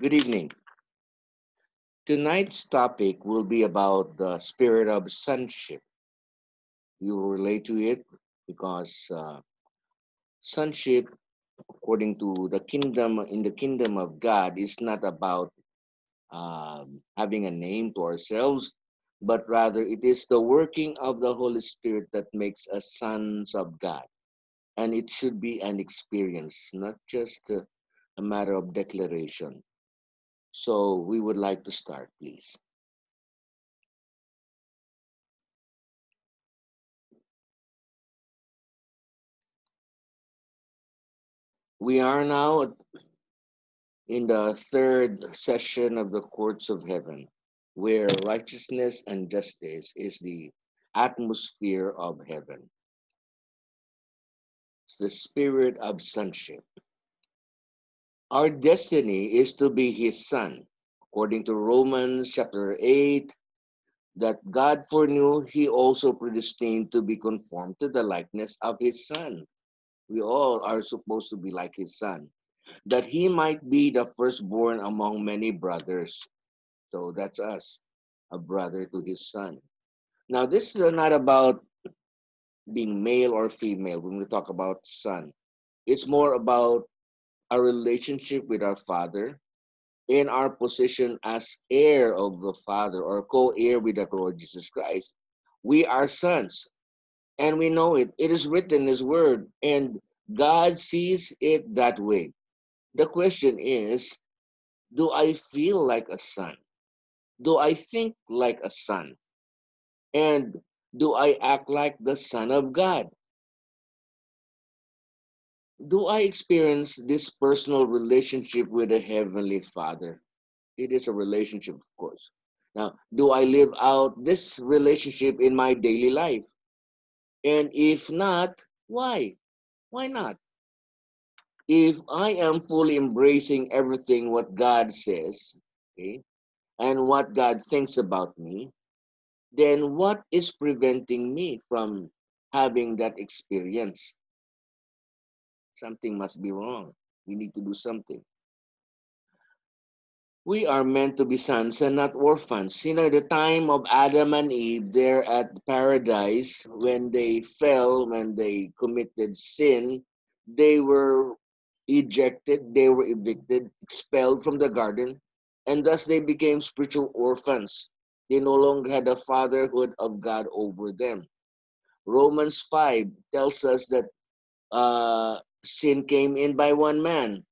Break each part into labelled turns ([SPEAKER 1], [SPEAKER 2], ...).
[SPEAKER 1] Good evening. Tonight's topic will be about the spirit of sonship. You will relate to it because uh, sonship, according to the kingdom, in the kingdom of God, is not about um, having a name to ourselves, but rather it is the working of the Holy Spirit that makes us sons of God. And it should be an experience, not just a matter of declaration. So we would like to start, please. We are now in the third session of the courts of heaven, where righteousness and justice is the atmosphere of heaven. It's the spirit of sonship. Our destiny is to be his son, according to Romans chapter 8, that God foreknew, he also predestined to be conformed to the likeness of his son. We all are supposed to be like his son, that he might be the firstborn among many brothers. So that's us, a brother to his son. Now, this is not about being male or female when we talk about son. It's more about our relationship with our Father in our position as heir of the Father or co heir with the Lord Jesus Christ. We are sons and we know it. It is written in His Word, and God sees it that way. The question is do I feel like a son? Do I think like a son? And do I act like the Son of God? Do I experience this personal relationship with the Heavenly Father? It is a relationship, of course. Now, do I live out this relationship in my daily life? And if not, why? Why not? If I am fully embracing everything what God says, okay, and what God thinks about me, then what is preventing me from having that experience? Something must be wrong. We need to do something. We are meant to be sons and not orphans. You know, the time of Adam and Eve there at paradise, when they fell, when they committed sin, they were ejected, they were evicted, expelled from the garden, and thus they became spiritual orphans. They no longer had the fatherhood of God over them. Romans 5 tells us that uh, sin came in by one man,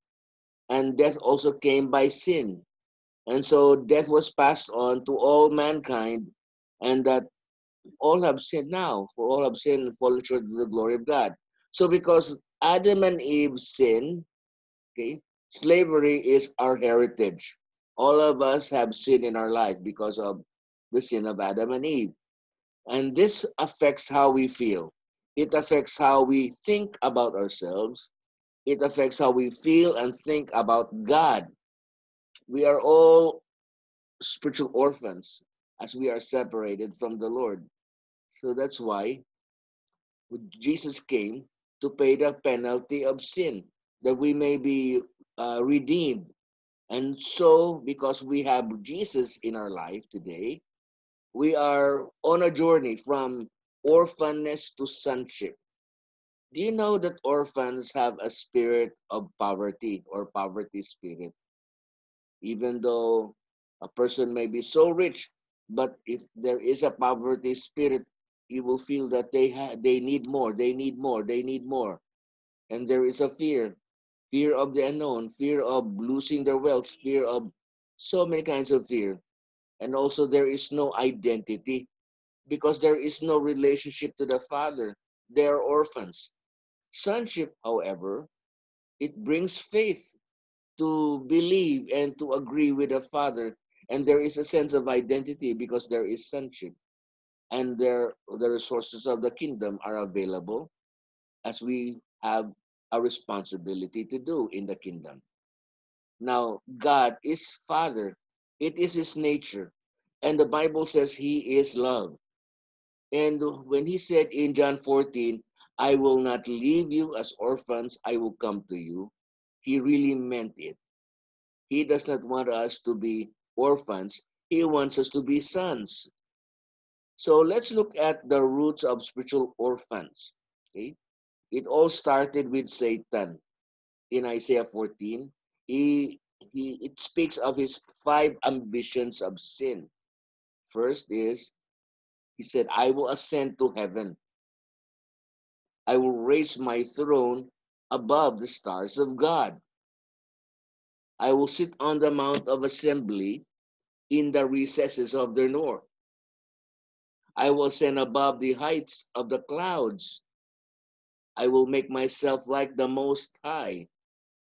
[SPEAKER 1] and death also came by sin. And so death was passed on to all mankind, and that all have sinned now, for all have sinned and fallen short of the glory of God. So because Adam and Eve sinned, okay, slavery is our heritage. All of us have sin in our life because of the sin of Adam and Eve. And this affects how we feel. It affects how we think about ourselves. It affects how we feel and think about God. We are all spiritual orphans as we are separated from the Lord. So that's why Jesus came to pay the penalty of sin, that we may be uh, redeemed. And so, because we have Jesus in our life today, we are on a journey from orphanness to sonship. Do you know that orphans have a spirit of poverty or poverty spirit? Even though a person may be so rich, but if there is a poverty spirit, you will feel that they ha- they need more, they need more, they need more. And there is a fear, fear of the unknown, fear of losing their wealth, fear of so many kinds of fear. And also there is no identity because there is no relationship to the father. They are orphans. Sonship, however, it brings faith to believe and to agree with the father and there is a sense of identity because there is sonship and there the resources of the kingdom are available as we have a responsibility to do in the kingdom now god is father it is his nature and the bible says he is love and when he said in john 14 i will not leave you as orphans i will come to you he really meant it He does not want us to be orphans. He wants us to be sons. So let's look at the roots of spiritual orphans. Okay? It all started with Satan in Isaiah 14. He, he, it speaks of his five ambitions of sin. First is, he said, I will ascend to heaven. I will raise my throne above the stars of God. I will sit on the mount of assembly in the recesses of the north. I will ascend above the heights of the clouds. I will make myself like the Most High.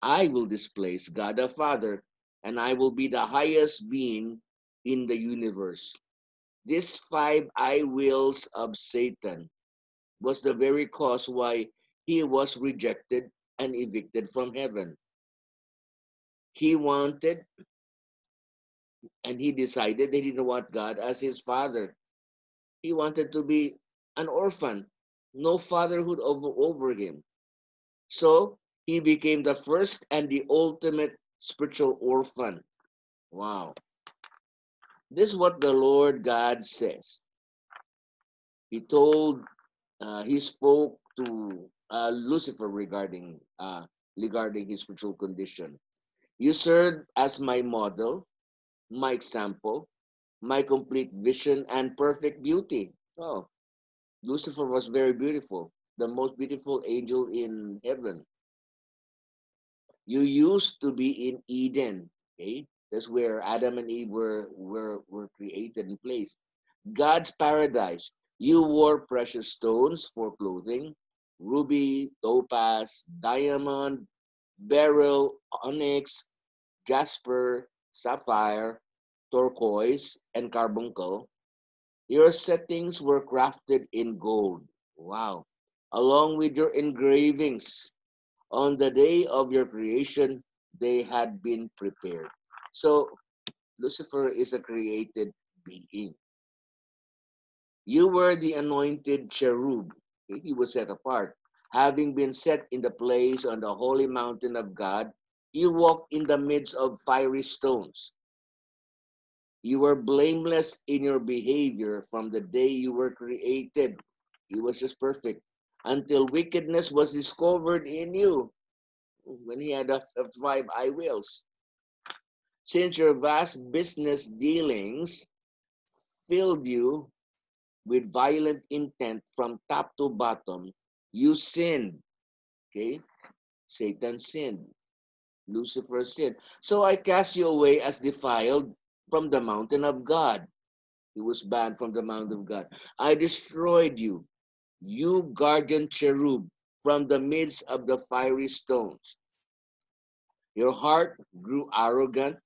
[SPEAKER 1] I will displace God the Father, and I will be the highest being in the universe. These five I wills of Satan was the very cause why he was rejected and evicted from heaven. He wanted and he decided that he didn't want God as his father. He wanted to be an orphan, no fatherhood over, over him. So he became the first and the ultimate spiritual orphan. Wow. This is what the Lord God says. He told, uh, he spoke to uh, Lucifer regarding uh, regarding his spiritual condition. You served as my model, my example, my complete vision and perfect beauty. Oh, Lucifer was very beautiful, the most beautiful angel in heaven. You used to be in Eden, okay? That's where Adam and Eve were, were, were created and placed. God's paradise. You wore precious stones for clothing, ruby, topaz, diamond, beryl, onyx, jasper, sapphire, turquoise, and carbuncle. Your settings were crafted in gold. Wow. Along with your engravings. On the day of your creation, they had been prepared. So Lucifer is a created being. You were the anointed cherub. He was set apart. Having been set in the place on the holy mountain of God, you walked in the midst of fiery stones. You were blameless in your behavior from the day you were created. He was just perfect until wickedness was discovered in you when he had a, a five eye wills. Since your vast business dealings filled you with violent intent from top to bottom, you sinned. Okay? Satan sinned. Lucifer sinned. So I cast you away as defiled from the mountain of God. He was banned from the mountain of God. I destroyed you, you guardian cherub, from the midst of the fiery stones. Your heart grew arrogant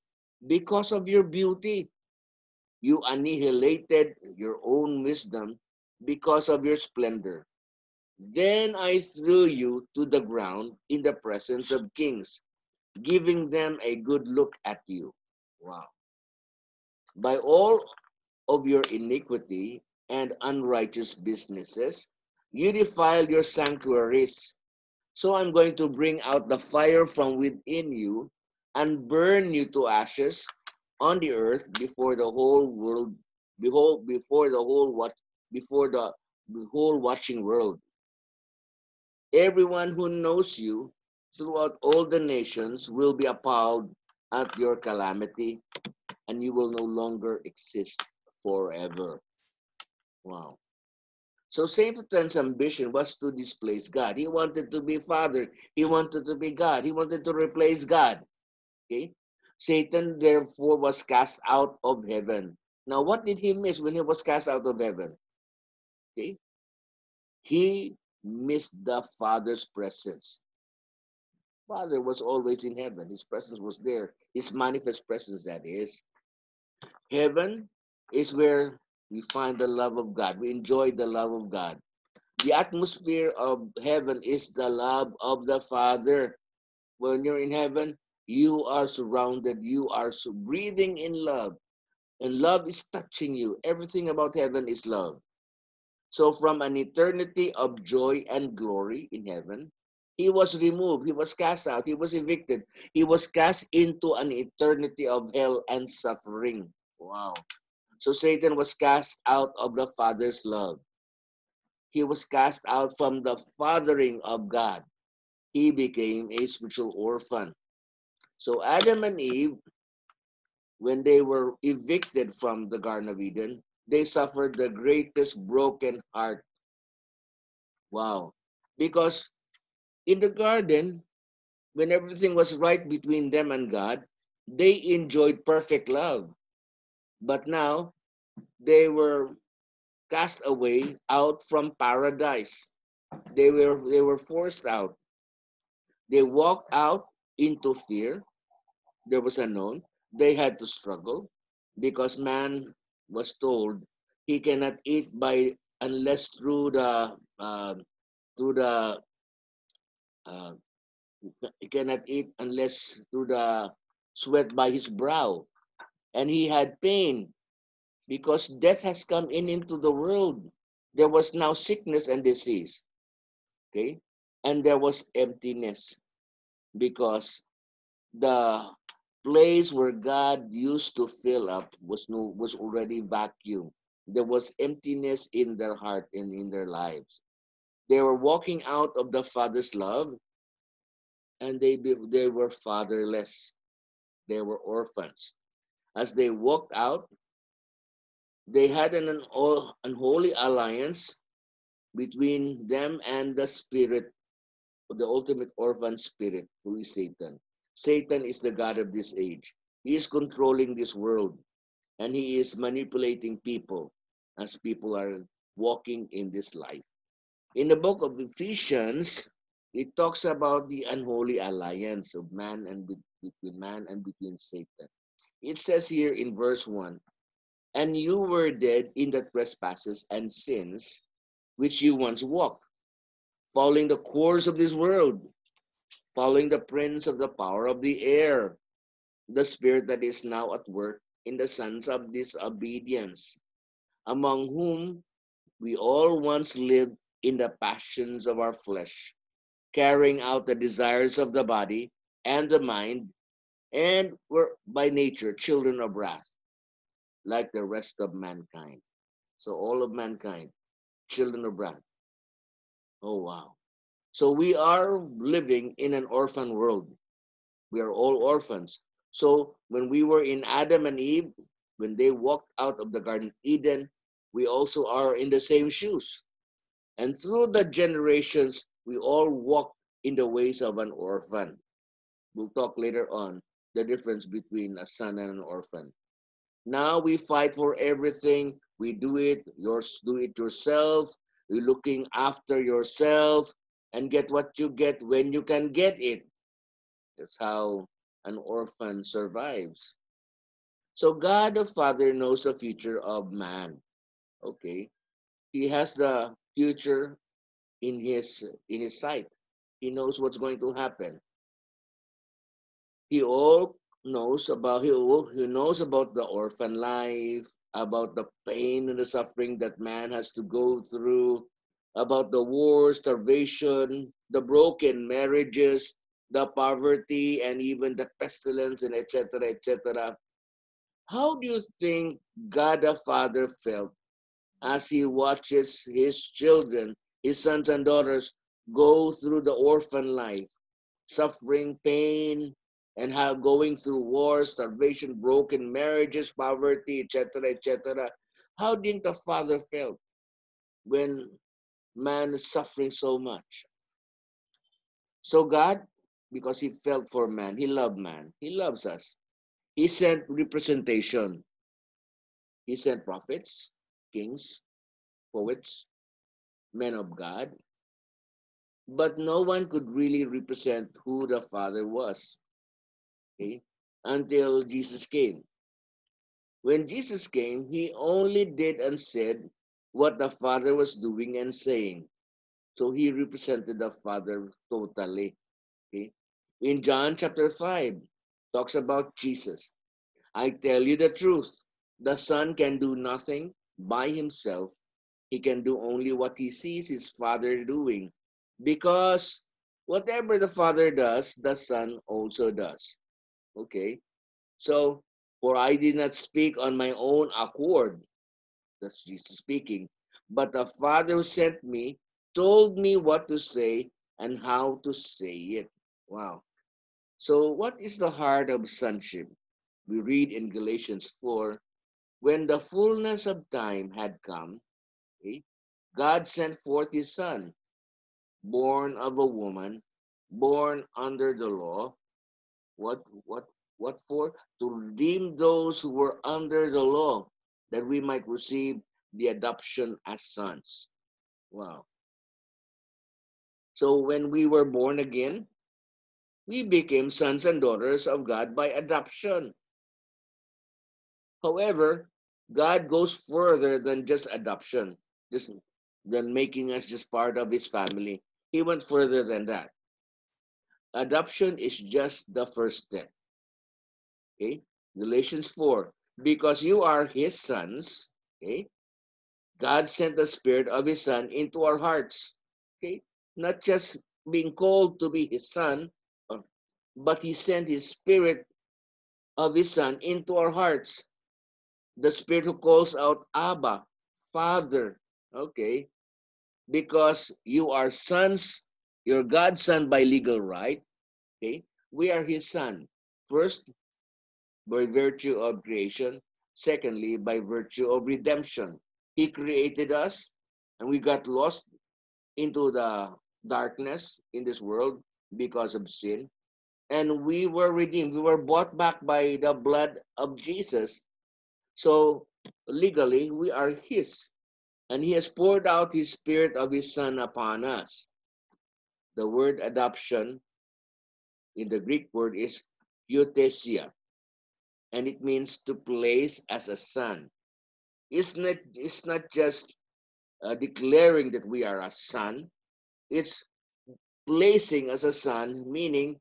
[SPEAKER 1] because of your beauty. You annihilated your own wisdom because of your splendor. Then I threw you to the ground in the presence of kings, giving them a good look at you. Wow. By all of your iniquity and unrighteous businesses, you defiled your sanctuaries. So I'm going to bring out the fire from within you and burn you to ashes on the earth before the whole world behold before the whole what before the, whole watching world everyone who knows you throughout all the nations will be appalled at your calamity and you will no longer exist forever wow so Satan's ambition was to displace God. He wanted to be Father. He wanted to be God. He wanted to replace God. Okay? Satan therefore was cast out of heaven. Now, what did he miss when he was cast out of heaven? Okay? He missed the Father's presence. Father was always in heaven. His presence was there. His manifest presence, that is. Heaven is where we find the love of God. We enjoy the love of God. The atmosphere of heaven is the love of the Father. When you're in heaven, you are surrounded, you are breathing in love, and love is touching you. Everything about heaven is love. So, from an eternity of joy and glory in heaven, He was removed. He was cast out. He was evicted. He was cast into an eternity of hell and suffering. Wow. So Satan was cast out of the Father's love. He was cast out from the fathering of God. He became a spiritual orphan. So Adam and Eve, when they were evicted from the Garden of Eden, they suffered the greatest broken heart. Wow. Because in the garden, when everything was right between them and God, they enjoyed perfect love. But now they were cast away out from paradise. They were they were forced out. They walked out into fear. There was unknown. They had to struggle because man was told he cannot eat by unless through the uh, through the uh, he cannot eat unless through the sweat by his brow. And he had pain because death has come in into the world. There was now sickness and disease. Okay? And there was emptiness because the place where god used to fill up was no was already vacuum there was emptiness in their heart and in their lives. They were walking out of the father's love and they they were fatherless. They were orphans. As they walked out they had an unholy alliance between them and the spirit the ultimate orphan spirit who is satan. Satan is the god of this age. He is controlling this world and he is manipulating people as people are walking in this life. In the book of ephesians it talks about the unholy alliance of man and between man and between satan. It says here in verse 1 and you were dead in the trespasses and sins which you once walked, following the course of this world, following the prince of the power of the air, the spirit that is now at work in the sons of disobedience, among whom we all once lived in the passions of our flesh, carrying out the desires of the body and the mind, and were by nature children of wrath like the rest of mankind. So all of mankind, children of wrath. Oh wow. So we are living in an orphan world. We are all orphans. So when we were in Adam and Eve, when they walked out of the Garden Eden, we also are in the same shoes. And through the generations, we all walk in the ways of an orphan. We'll talk later on the difference between a son and an orphan. Now we fight for everything. We do it, yours do it yourself. You're looking after yourself and get what you get when you can get it. That's how an orphan survives. So God the Father knows the future of man. Okay. He has the future in his in his sight. He knows what's going to happen. He all knows about he, he knows about the orphan life, about the pain and the suffering that man has to go through, about the war, starvation, the broken marriages, the poverty, and even the pestilence, and etc. etc. How do you think God the Father felt as he watches his children, his sons and daughters, go through the orphan life, suffering, pain, and how going through wars, starvation, broken marriages, poverty, etc., etc. How did the Father felt when man is suffering so much? So God, because He felt for man, He loved man, He loves us. He sent representation. He sent prophets, kings, poets, men of God, but no one could really represent who the Father was okay, until Jesus came. When Jesus came, he only did and said what the Father was doing and saying. So he represented the Father totally. Okay? In John chapter 5, talks about Jesus. I tell you the truth. The Son can do nothing by himself. He can do only what he sees his Father doing. Because Whatever the Father does, the Son also does. Okay? So, for I did not speak on my own accord. That's Jesus speaking. But the Father who sent me told me what to say and how to say it. Wow. So, what is the heart of sonship? We read in Galatians 4 when the fullness of time had come, okay, God sent forth his Son, born of a woman, born under the law. What, what, what for? To redeem those who were under the law, that we might receive the adoption as sons. Wow. So when we were born again, we became sons and daughters of God by adoption. However, God goes further than just adoption, just than making us just part of his family. He went further than that. Adoption is just the first step. Okay? Galatians 4. Because you are his sons, okay? God sent the spirit of his son into our hearts. Okay? Not just being called to be his son, uh, but he sent his spirit of his son into our hearts the spirit who calls out Abba, Father. Okay. Because you are sons, you're God's son by legal right. Okay. We are his son. First, by virtue of creation. Secondly, by virtue of redemption. He created us and we got lost into the darkness in this world because of sin. And we were redeemed. We were bought back by the blood of Jesus so legally, we are His. And He has poured out His Spirit of His Son upon us. The word adoption in the Greek word is huiothesia, and it means to place as a son. It's not, it's not just uh, declaring that we are a son, it's placing as a son, meaning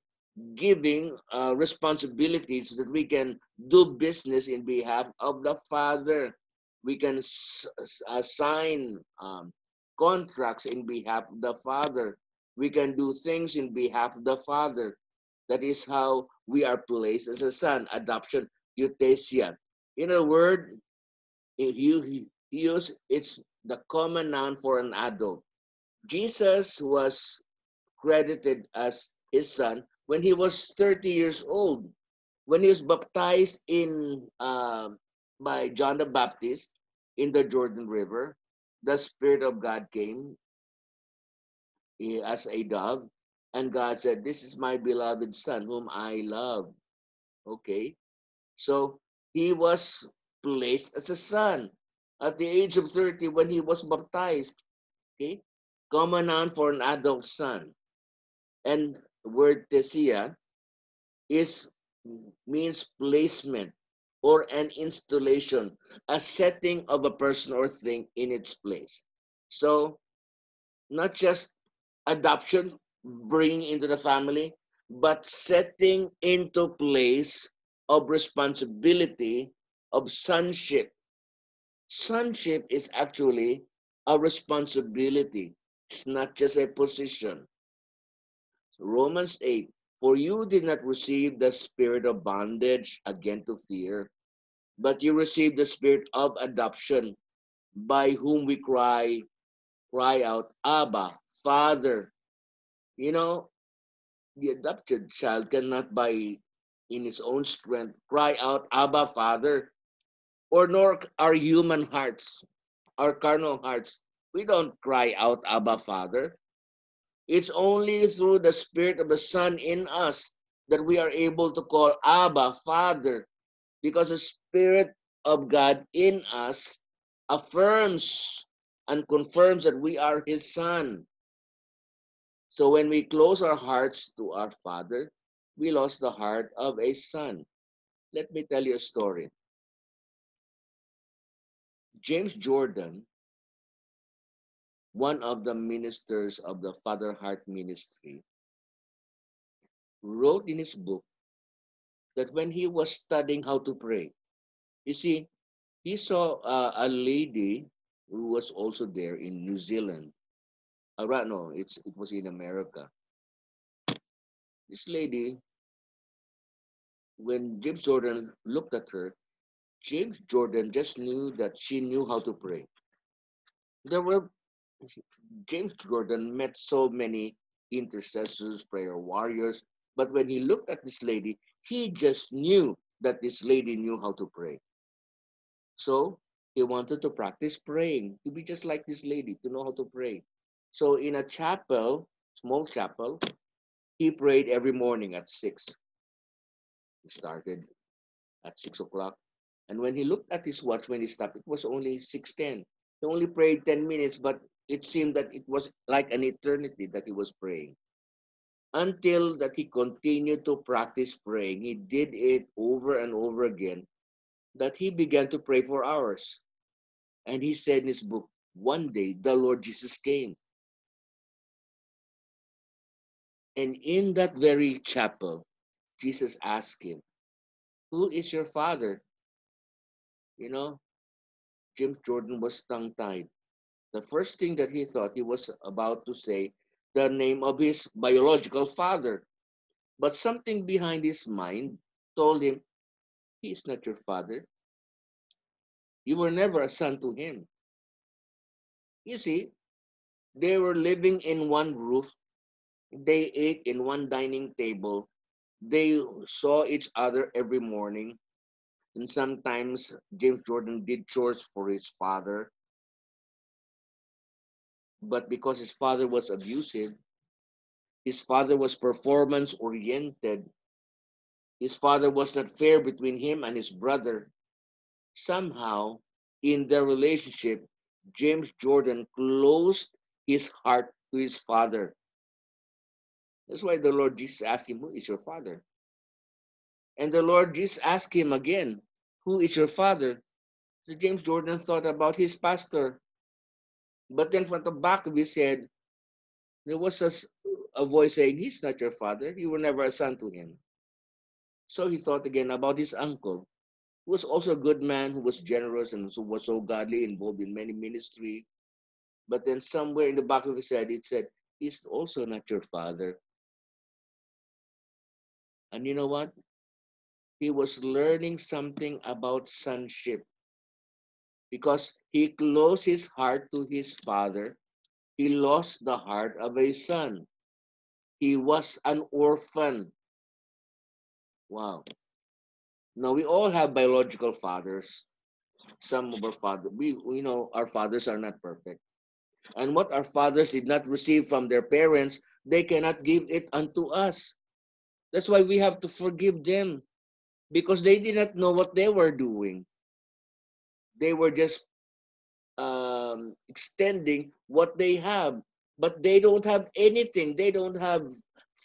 [SPEAKER 1] giving uh, responsibilities so that we can do business in behalf of the Father. We can assign um, contracts in behalf of the Father. We can do things in behalf of the Father. That is how we are placed as a son. Adoption, huiothesia. In a word, you use it's the common noun for an adult. Jesus was credited as his son when he was 30 years old, when he was baptized in uh, by John the Baptist in the Jordan River, the Spirit of God came as a dove, and God said, This is my beloved Son, whom I love. Okay, so he was placed as a son at the age of 30 when he was baptized. Okay, common noun for an adult son. And word tesia is means placement or an installation, a setting of a person or thing in its place. So not just adoption, bringing into the family, but setting into place of responsibility of sonship. Sonship is actually a responsibility. It's not just a position. Romans 8, for you did not receive the spirit of bondage again to fear, but you received the spirit of adoption, by whom we cry, cry out, Abba, Father. You know, the adopted child cannot by in his own strength cry out, Abba, Father, or nor our human hearts, our carnal hearts. We don't cry out, Abba, Father. It's only through the Spirit of the Son in us that we are able to call Abba, Father, because the Spirit of God in us affirms and confirms that we are His Son. So when we close our hearts to our Father, we lost the heart of a son. Let me tell you a story. James Jordan one of the ministers of the Father Heart Ministry, wrote in his book that when he was studying how to pray, you see, he saw uh, a lady who was also there in New Zealand. Uh, right, no, it's it was in America. This lady, when James Jordan looked at her, James Jordan just knew that she knew how to pray. There were James Jordan met so many intercessors, prayer warriors, but when he looked at this lady, he just knew that this lady knew how to pray. So he wanted to practice praying, to be just like this lady, to know how to pray. So in a chapel, small chapel, he prayed every morning at 6. He started at 6 o'clock. And when he looked at his watch, when he stopped, it was only 6.10. He only prayed 10 minutes, but it seemed that it was like an eternity that he was praying. Until that he continued to practice praying. He did it over and over again, that he began to pray for hours. And he said in his book, one day the Lord Jesus came. And in that very chapel, Jesus asked him, Who is your father? You know, Jim Jordan was tongue tied. The first thing that he thought he was about to say the name of his biological father. But something behind his mind told him, He is not your father. You were never a son to him. You see, they were living in one roof they ate in one dining table. They saw each other every morning. And sometimes James Jordan did chores for his father. But because his father was abusive, his father was performance oriented, his father was not fair between him and his brother. Somehow, in their relationship, James Jordan closed his heart to his father. That's why the Lord Jesus asked him, Who is your father? And the Lord Jesus asked him again, Who is your father? So James Jordan thought about his pastor. But then from the back of his head, there was a, a voice saying, He's not your father. You were never a son to him. So he thought again about his uncle, who was also a good man, who was generous and who was so godly, involved in many ministry. But then somewhere in the back of his head, it said, He's also not your father. And you know what? He was learning something about sonship because he closed his heart to his father. He lost the heart of a son. He was an orphan. Wow. Now we all have biological fathers. Some of our fathers, we, we know our fathers are not perfect. And what our fathers did not receive from their parents, they cannot give it unto us. That's why we have to forgive them because they did not know what they were doing. They were just um, extending what they have, but they don't have anything. They don't have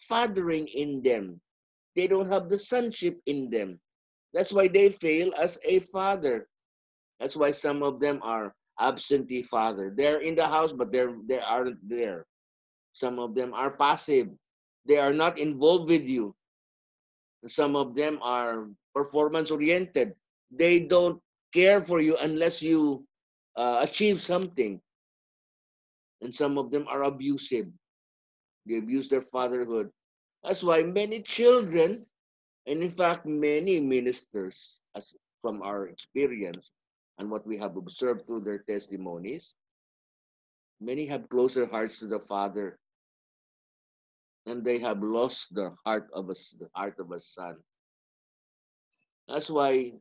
[SPEAKER 1] fathering in them. They don't have the sonship in them. That's why they fail as a father. That's why some of them are absentee father. They're in the house, but they're they aren't there. Some of them are passive. They are not involved with you. Some of them are performance oriented. They don't care for you unless you uh, achieve something. And some of them are abusive. They abuse their fatherhood. That's why many children, and in fact, many ministers, as from our experience and what we have observed through their testimonies, many have closer hearts to the father and they have lost the heart of a, the heart of a son. That's why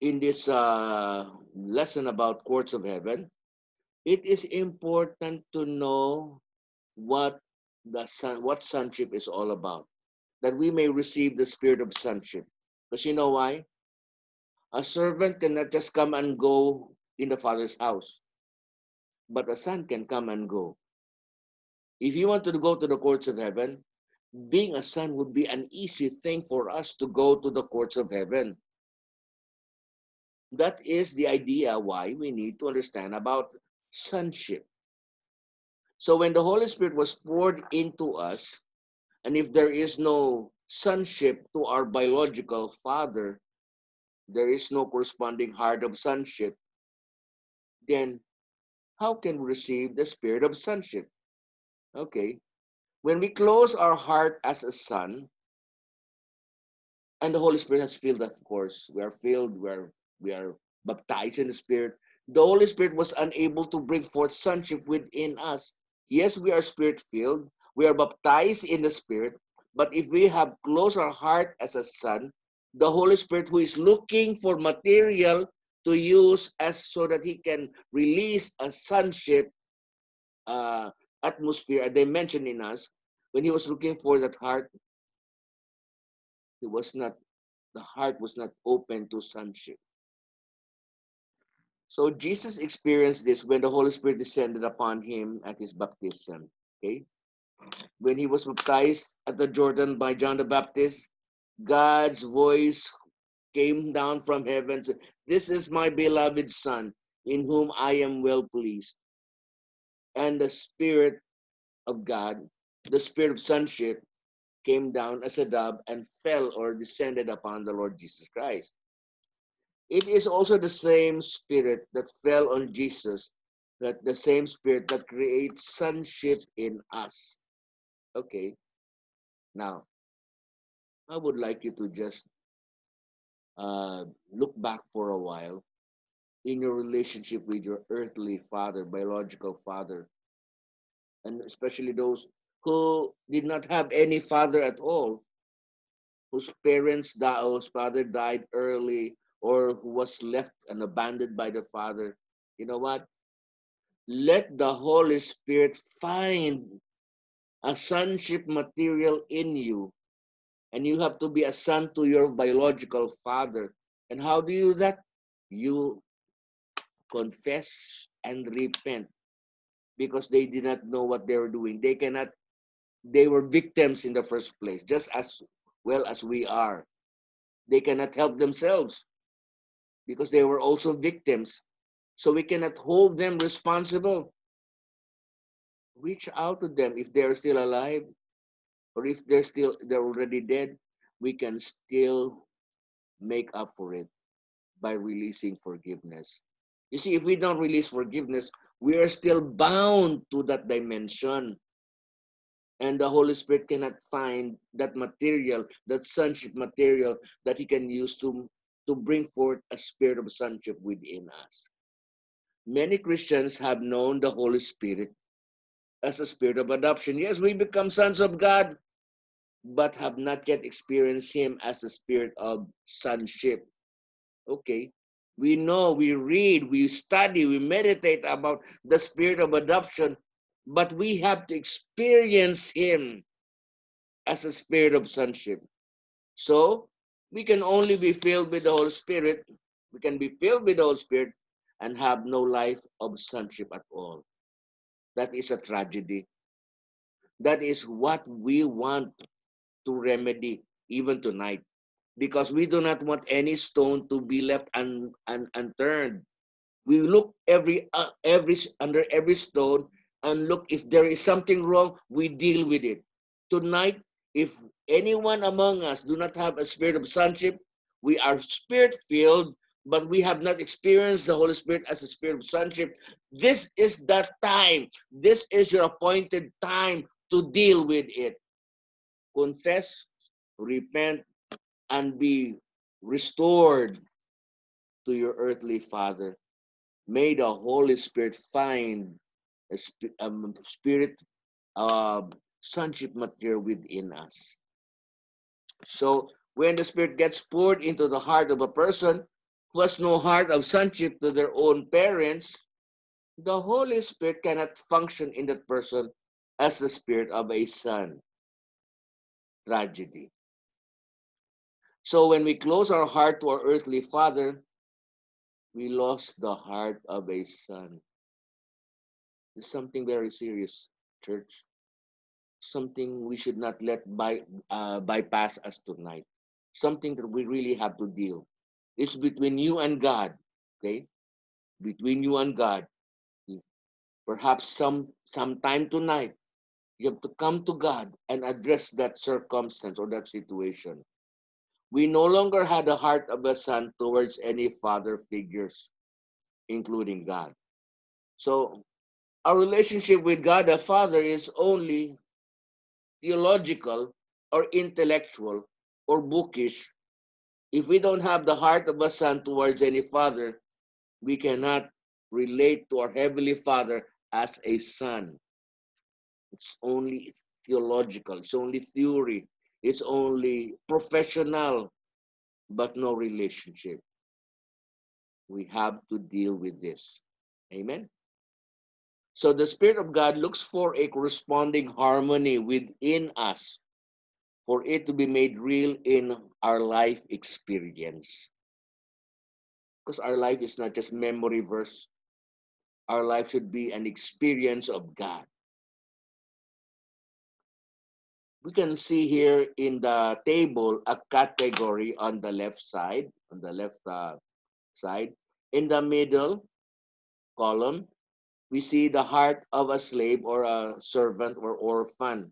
[SPEAKER 1] in this uh, lesson about courts of heaven, it is important to know what the son, what sonship is all about, that we may receive the spirit of sonship. Because you know why? A servant cannot just come and go in the father's house, but a son can come and go. If you want to go to the courts of heaven, being a son would be an easy thing for us to go to the courts of heaven. That is the idea why we need to understand about sonship. So when the Holy Spirit was poured into us, and if there is no sonship to our biological father, there is no corresponding heart of sonship, then how can we receive the spirit of sonship? Okay. when we close our heart as a son, and the Holy Spirit has filled of course. We are filled, we are, we are baptized in the Spirit. The Holy Spirit was unable to bring forth sonship within us. Yes, we are spirit filled, we are baptized in the Spirit, but if we have closed our heart as a son, the Holy Spirit who is looking for material to use as so that he can release a sonship uh, atmosphere, a dimension in us, when he was looking for that heart, it was not, the heart was not open to sonship. So Jesus experienced this when the Holy Spirit descended upon him at his baptism. Okay. When he was baptized at the Jordan by John the Baptist, God's voice came down from heaven. This is my beloved Son, in whom I am well pleased. And the Spirit of God, the Spirit of sonship, came down as a dove and fell or descended upon the Lord Jesus Christ. It is also the same spirit that fell on Jesus, that the same spirit that creates sonship in us. Okay. Now, I would like you to just uh, look back for a while in your relationship with your earthly father, biological father, and especially those who did not have any father at all, whose parents died, whose father died early, or who was left and abandoned by the father. You know what? Let the Holy Spirit find a sonship material in you. And you have to be a son to your biological father. And how do you do that? You confess and repent because they did not know what they were doing. They cannot they were victims in the first place, just as well as we are. They cannot help themselves because they were also victims. So we cannot hold them responsible. Reach out to them if they're still alive or if they're still they're already dead, we can still make up for it by releasing forgiveness. You see, if we don't release forgiveness, we are still bound to that dimension and the Holy Spirit cannot find that material, that sonship material that He can use to, to bring forth a spirit of sonship within us. Many Christians have known the Holy Spirit as a spirit of adoption. Yes, we become sons of God, but have not yet experienced Him as a spirit of sonship. Okay, we know, we read, we study, we meditate about the spirit of adoption, but we have to experience Him as a spirit of sonship. So we can only be filled with the Holy Spirit. We can be filled with the Holy Spirit and have no life of sonship at all. That is a tragedy. That is what we want to remedy even tonight. Because we do not want any stone to be left un, un, unturned. We look every uh, every under every stone and look if there is something wrong, we deal with it. Tonight, if anyone among us do not have a spirit of sonship, we are spirit filled, but we have not experienced the Holy Spirit as a spirit of sonship. This is that time. This is your appointed time to deal with it. Confess, repent, and be restored to your earthly father. May the Holy Spirit find a sp- um, spirit uh, sonship material within us. So when the spirit gets poured into the heart of a person who has no heart of sonship to their own parents, the Holy Spirit cannot function in that person as the spirit of a son. Tragedy. So when we close our heart to our earthly father, we lost the heart of a son It's something very serious, church. Something we should not let by, uh, bypass us tonight. Something that we really have to deal. It's between you and God, okay? Between you and God. Perhaps some sometime tonight, you have to come to God and address that circumstance or that situation. We no longer had the heart of a son towards any father figures, including God. So our relationship with God the Father is only theological or intellectual or bookish, if we don't have the heart of a son towards any father, we cannot relate to our Heavenly Father as a son. It's only theological, it's only theory, it's only professional, but no relationship. We have to deal with this. Amen. So the Spirit of God looks for a corresponding harmony within us for it to be made real in our life experience. Because our life is not just memory verse. Our life should be an experience of God. We can see here in the table a category on the left side, on the left uh, side. In the middle column, we see the heart of a slave or a servant or orphan.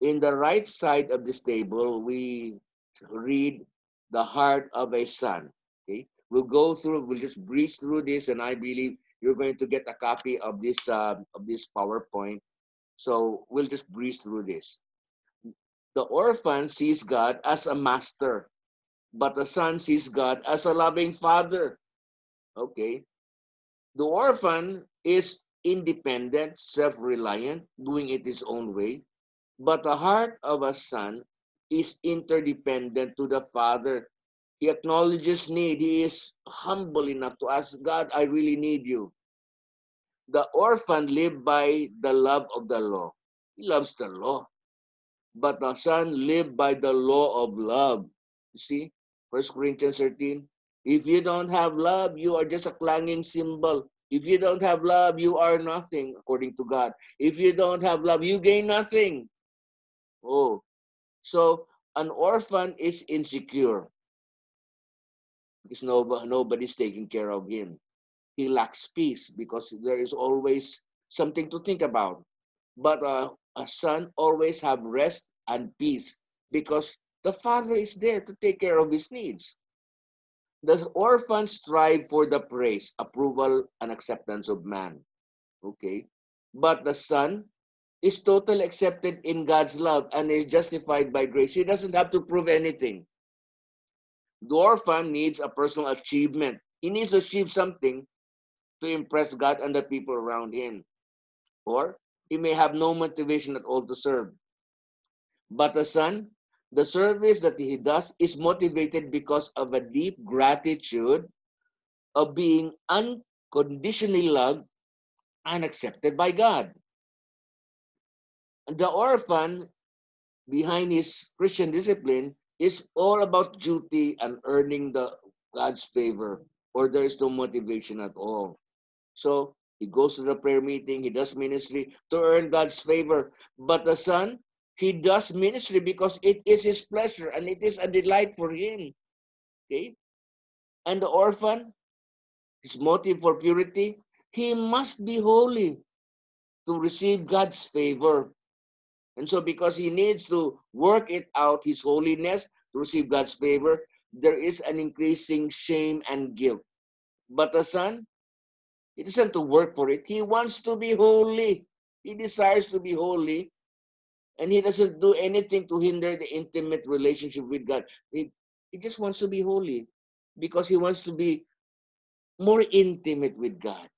[SPEAKER 1] In the right side of this table, we read the heart of a son. Okay, we'll go through. We'll just breeze through this, and I believe you're going to get a copy of this uh, of this PowerPoint. So we'll just breeze through this. The orphan sees God as a master, but the son sees God as a loving father. Okay, the orphan is independent, self-reliant, doing it his own way. But the heart of a son is interdependent to the father. He acknowledges need. He is humble enough to ask God, I really need you. The orphan lived by the love of the law. He loves the law. But the son lived by the law of love. You see, First Corinthians 13. If you don't have love, you are just a clanging cymbal if you don't have love, you are nothing, according to God. If you don't have love, you gain nothing. Oh, so an orphan is insecure because nobody, nobody's taking care of him. He lacks peace because there is always something to think about. But uh, a son always have rest and peace because the father is there to take care of his needs. The orphans strive for the praise, approval, and acceptance of man. Okay? But the son is totally accepted in God's love and is justified by grace. He doesn't have to prove anything. The orphan needs a personal achievement. He needs to achieve something to impress God and the people around him. Or he may have no motivation at all to serve. But the son the service that he does is motivated because of a deep gratitude of being unconditionally loved and accepted by God. The orphan, behind his Christian discipline, is all about duty and earning the God's favor, or there is no motivation at all. So he goes to the prayer meeting, he does ministry to earn God's favor. But the son he does ministry because it is his pleasure and it is a delight for him. Okay? And the orphan, his motive for purity, he must be holy to receive God's favor. And so, because he needs to work it out, his holiness, to receive God's favor, there is an increasing shame and guilt. But the son, he doesn't to work for it. He wants to be holy. He desires to be holy and he doesn't do anything to hinder the intimate relationship with God. He, he just wants to be holy because he wants to be more intimate with God.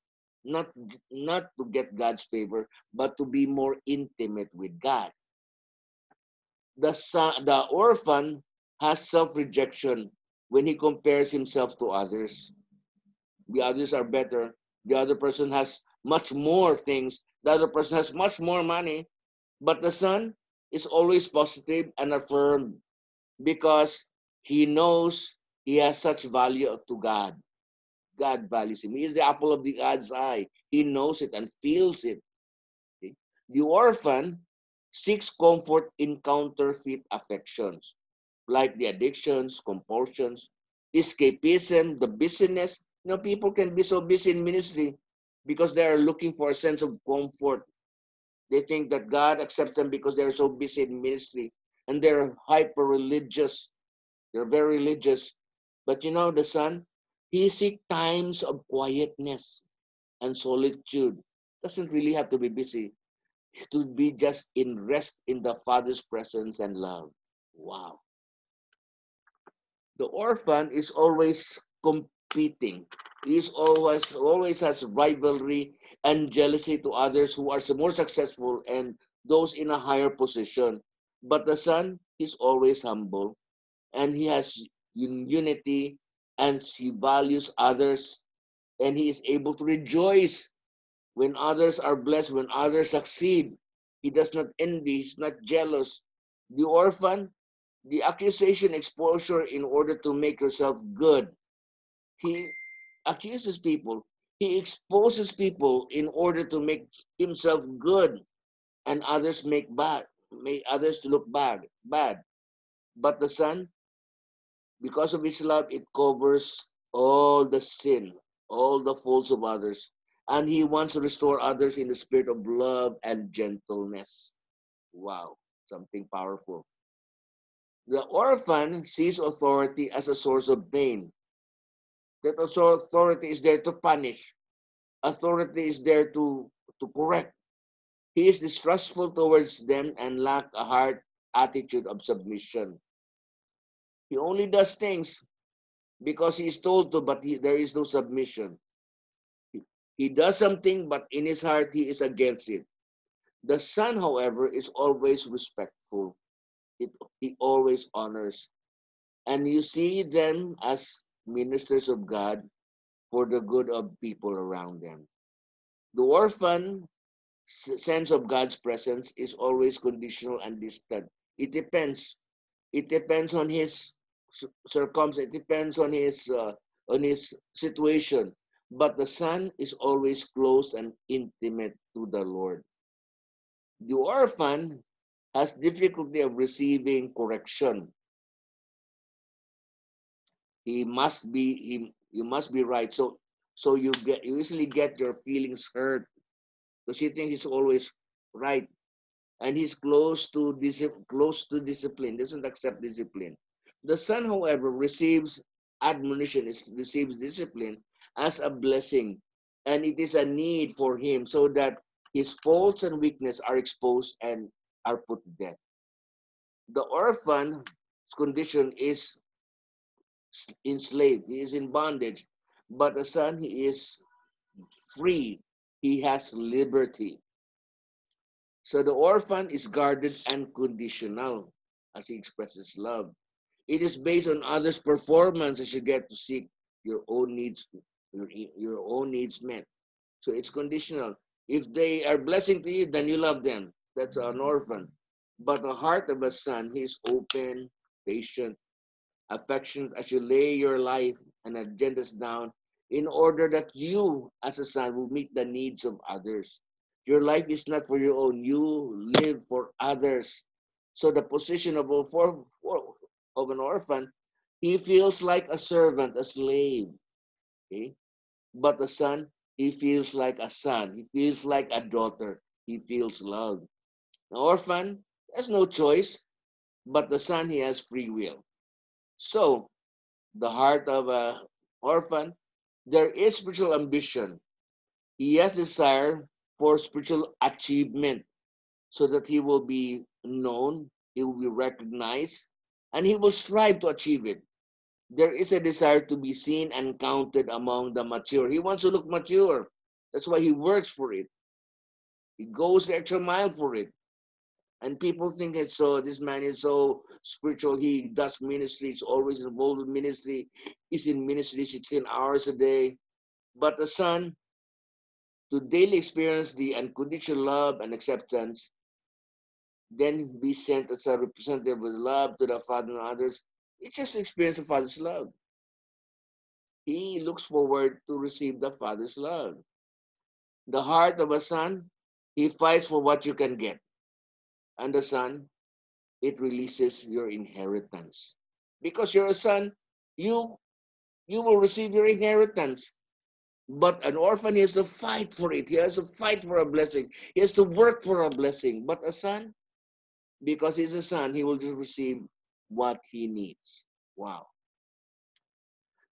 [SPEAKER 1] Not, not to get God's favor, but to be more intimate with God. The, son, the orphan has self-rejection when he compares himself to others. The others are better. The other person has much more things. The other person has much more money. But the son is always positive and affirmed because he knows he has such value to God. God values him. He is the apple of the God's eye. He knows it and feels it. Okay? The orphan seeks comfort in counterfeit affections, like the addictions, compulsions, escapism, the busyness. You know, people can be so busy in ministry because they are looking for a sense of comfort they think that God accepts them because they're so busy in ministry and they're hyper religious. They're very religious. But you know, the son, he seeks times of quietness and solitude. Doesn't really have to be busy. to be just in rest in the Father's presence and love. Wow. The orphan is always competing. He is always always has rivalry and jealousy to others who are more successful and those in a higher position. But the son is always humble and he has unity and he values others and he is able to rejoice when others are blessed, when others succeed. He does not envy, he's not jealous. The orphan, the accusation exposure in order to make yourself good. He accuses people. He exposes people in order to make himself good and others make bad, make others to look bad, bad. But the Son, because of his love, it covers all the sin, all the faults of others. And he wants to restore others in the spirit of love and gentleness. Wow, something powerful. The orphan sees authority as a source of pain. That authority is there to punish. Authority is there to, to correct. He is distrustful towards them and lack a heart attitude of submission. He only does things because he is told to, but he, there is no submission. He, he does something, but in his heart he is against it. The son, however, is always respectful. It, he always honors. And you see them as ministers of God for the good of people around them. The orphan sense of God's presence is always conditional and distant. It depends. It depends on his circumstance. It depends on his uh, on his situation. But the son is always close and intimate to the Lord. The orphan has difficulty of receiving correction. He must be he, you must be right. So so you get you easily get your feelings hurt because he thinks he's always right and he's close to dis- close to discipline doesn't accept discipline the son however receives admonition receives discipline as a blessing and it is a need for him so that his faults and weakness are exposed and are put to death the orphan's condition is enslaved he is in bondage but the son he is free he has liberty. So the orphan is guarded and conditional as he expresses love. It is based on others' performance as you get to seek your own needs, your, your own needs met. So it's conditional. If they are blessing to you, then you love them. That's an orphan. But the heart of a son, he is open, patient, affectionate as you lay your life and agendas down in order that you, as a son, will meet the needs of others. Your life is not for your own. You live for others. So the position of, a, of an orphan, he feels like a servant, a slave. Okay? But the son, he feels like a son. He feels like a daughter. He feels loved. An orphan has no choice, but the son, he has free will. So the heart of an orphan there is spiritual ambition. He has desire for spiritual achievement so that he will be known, he will be recognized, and he will strive to achieve it. There is a desire to be seen and counted among the mature. He wants to look mature. That's why he works for it. He goes the extra mile for it. And people think it's so, this man is so spiritual. He does ministry. He's always involved with ministry. He's in ministry 16 hours a day. But the son, to daily experience the unconditional love and acceptance, then be sent as a representative with love to the Father and others. It's just experience the Father's love. He looks forward to receive the Father's love. The heart of a son, he fights for what you can get and the son, it releases your inheritance. Because you're a son, you you will receive your inheritance. But an orphan he has to fight for it. He has to fight for a blessing. He has to work for a blessing. But a son, because he's a son, he will just receive what he needs. Wow.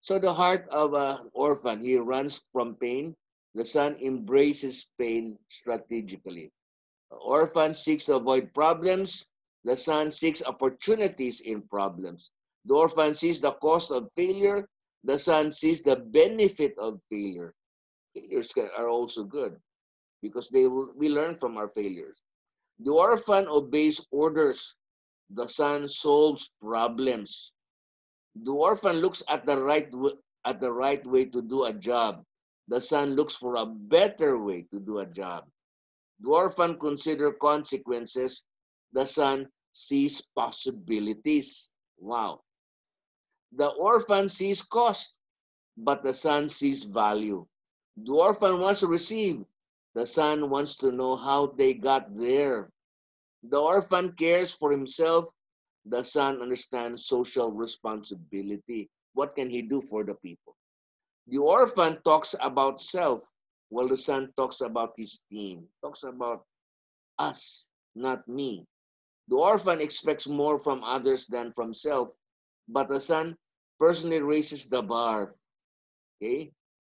[SPEAKER 1] So the heart of an orphan, he runs from pain. The son embraces pain strategically. Orphan seeks to avoid problems. The son seeks opportunities in problems. The orphan sees the cost of failure. The son sees the benefit of failure. Failures are also good because they will, we learn from our failures. The orphan obeys orders. The son solves problems. The orphan looks at the right at the right way to do a job. The son looks for a better way to do a job. The orphan considers consequences. The son sees possibilities. Wow. The orphan sees cost, but the son sees value. The orphan wants to receive. The son wants to know how they got there. The orphan cares for himself. The son understands social responsibility. What can he do for the people? The orphan talks about self, while the son talks about his team, talks about us, not me. The orphan expects more from others than from self, but the son personally raises the bar. Okay?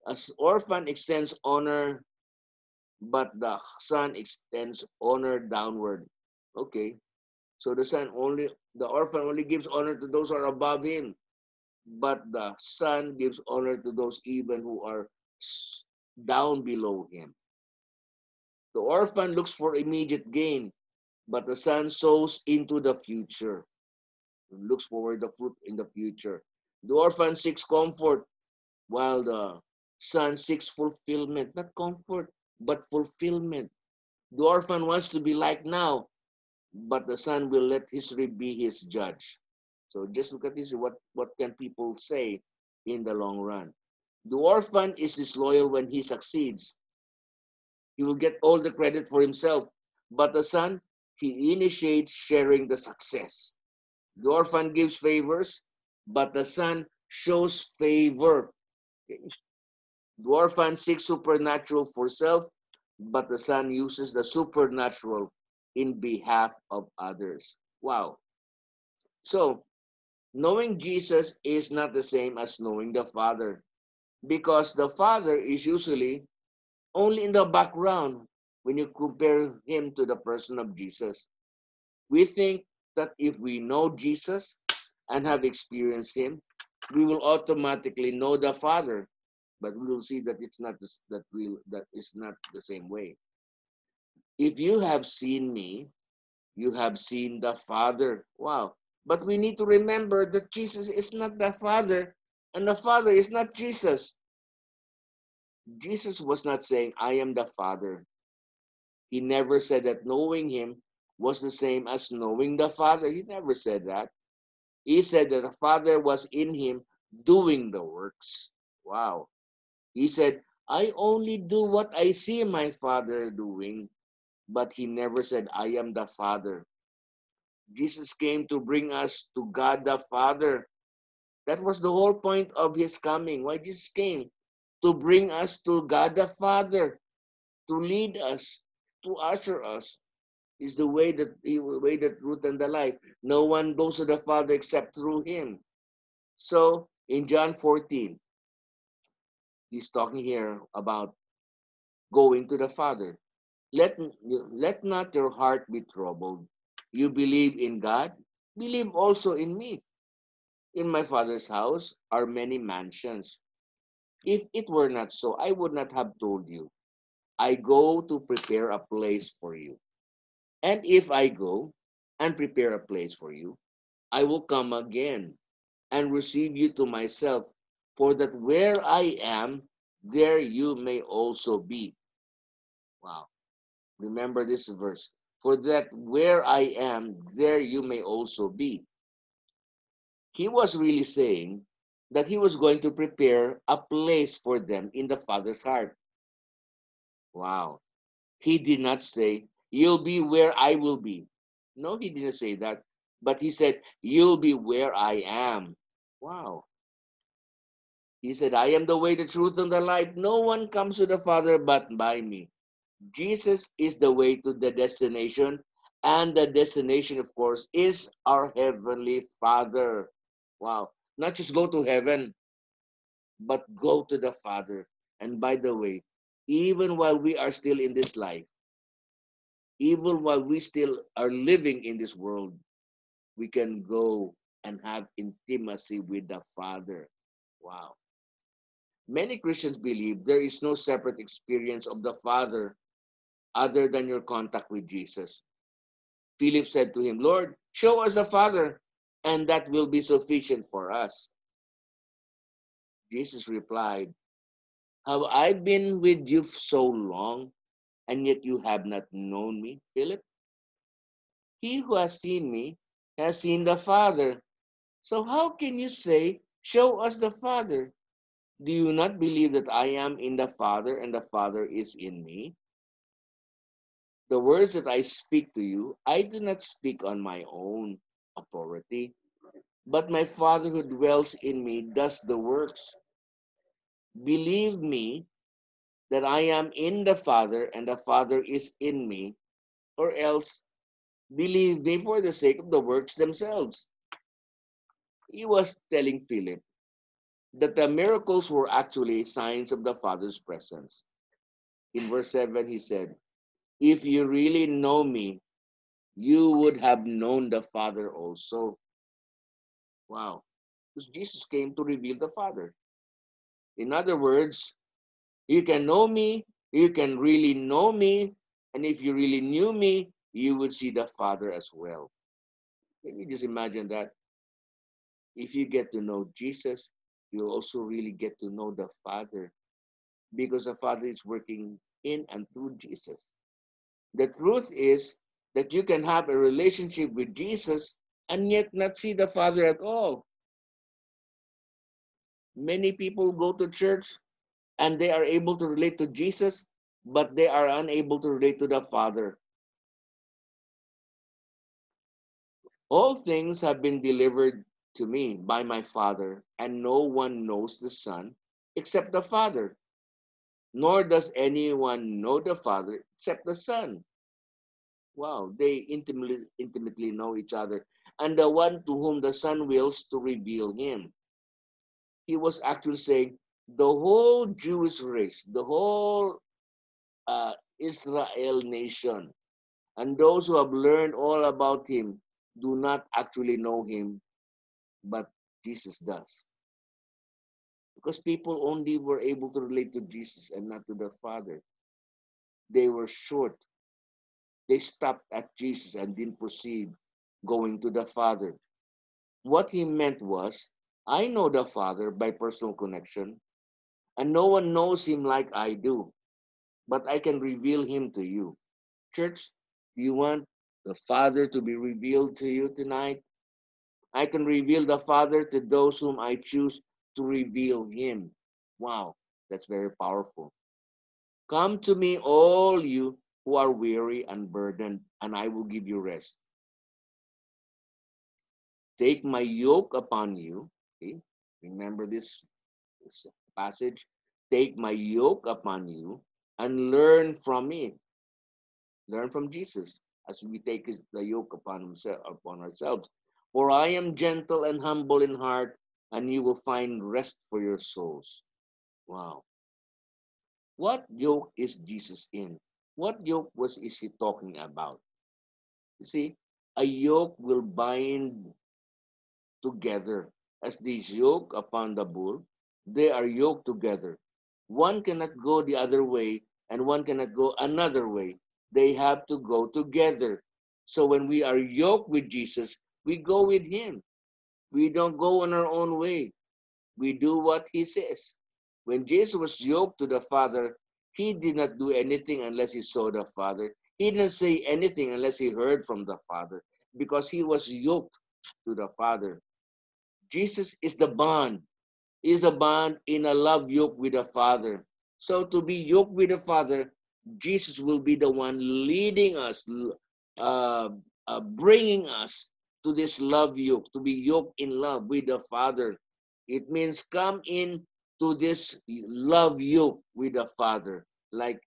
[SPEAKER 1] As orphan extends honor, but the son extends honor downward. Okay. So the son only, the orphan only gives honor to those who are above him, but the son gives honor to those even who are down below him. The orphan looks for immediate gain, but the son sows into the future. Looks forward the fruit in the future. The orphan seeks comfort, while the son seeks fulfillment, not comfort, but fulfillment. The orphan wants to be like now, but the son will let history be his judge. So just look at this, what, what can people say in the long run? The orphan is disloyal when he succeeds. He will get all the credit for himself, but the son, he initiates sharing the success. The orphan gives favors, but the son shows favor. The orphan seeks supernatural for self, but the son uses the supernatural in behalf of others. Wow. So, knowing Jesus is not the same as knowing the Father because the Father is usually only in the background when you compare him to the person of Jesus. We think that if we know Jesus and have experienced him, we will automatically know the Father, but we will see that it's not that we that is not the same way. If you have seen me, you have seen the Father. Wow. But we need to remember that Jesus is not the Father and the Father is not Jesus. Jesus was not saying, I am the Father. He never said that knowing him was the same as knowing the Father. He never said that. He said that the Father was in him doing the works. Wow. He said, I only do what I see my Father doing but he never said, I am the Father. Jesus came to bring us to God the Father. That was the whole point of his coming. Why Jesus came? To bring us to God the Father, to lead us, to usher us. Is the way that the way that truth and the life. No one goes to the Father except through him. So in John 14, he's talking here about going to the Father. Let, let not your heart be troubled. You believe in God, believe also in me. In my Father's house are many mansions. If it were not so, I would not have told you. I go to prepare a place for you. And if I go and prepare a place for you, I will come again and receive you to myself, for that where I am, there you may also be. Wow. Remember this verse. For that where I am, there you may also be. He was really saying that he was going to prepare a place for them in the Father's heart. Wow. He did not say, You'll be where I will be. No, he didn't say that. But he said, You'll be where I am. Wow. He said, I am the way, the truth, and the life. No one comes to the Father but by me. Jesus is the way to the destination, and the destination, of course, is our Heavenly Father. Wow. Not just go to heaven, but go to the Father. And by the way, even while we are still in this life, even while we still are living in this world, we can go and have intimacy with the Father. Wow. Many Christians believe there is no separate experience of the Father other than your contact with Jesus. Philip said to him, Lord, show us the Father, and that will be sufficient for us. Jesus replied, Have I been with you so long, and yet you have not known me, Philip? He who has seen me has seen the Father. So how can you say, Show us the Father? Do you not believe that I am in the Father and the Father is in me? The words that I speak to you, I do not speak on my own authority, but my Father who dwells in me does the works. Believe me that I am in the Father and the Father is in me, or else believe me for the sake of the works themselves. He was telling Philip that the miracles were actually signs of the Father's presence. In verse 7, he said, If you really know me, you would have known the Father also. Wow. Because Jesus came to reveal the Father. In other words, you can know me, you can really know me, and if you really knew me, you would see the Father as well. Can you just imagine that? If you get to know Jesus, you'll also really get to know the Father because the Father is working in and through Jesus. The truth is that you can have a relationship with Jesus and yet not see the Father at all. Many people go to church and they are able to relate to Jesus, but they are unable to relate to the Father. All things have been delivered to me by my Father, and no one knows the Son except the Father, nor does anyone know the Father except the Son. Wow, they intimately, intimately know each other. And the one to whom the Son wills to reveal him. He was actually saying, the whole Jewish race, the whole uh, Israel nation, and those who have learned all about him do not actually know him, but Jesus does. Because people only were able to relate to Jesus and not to the Father. They were short. They stopped at Jesus and didn't proceed going to the Father. What he meant was, I know the Father by personal connection, and no one knows him like I do, but I can reveal him to you. Church, do you want the Father to be revealed to you tonight? I can reveal the Father to those whom I choose to reveal him. Wow, that's very powerful. Come to me, all you who are weary and burdened, and I will give you rest. Take my yoke upon you. Okay? Remember this, this passage. Take my yoke upon you and learn from me. Learn from Jesus as we take the yoke upon, himself, upon ourselves. For I am gentle and humble in heart, and you will find rest for your souls. Wow. What yoke is Jesus in? What yoke was is he talking about? You see, a yoke will bind together. As this yoke upon the bull, they are yoked together. One cannot go the other way, and one cannot go another way. They have to go together. So when we are yoked with Jesus, we go with him. We don't go on our own way. We do what he says. When Jesus was yoked to the Father, he did not do anything unless he saw the Father. He didn't say anything unless he heard from the Father because he was yoked to the Father. Jesus is the bond. He is the bond in a love yoke with the Father. So to be yoked with the Father, Jesus will be the one leading us, uh, uh, bringing us to this love yoke, to be yoked in love with the Father. It means come in to this love yoke with the Father, like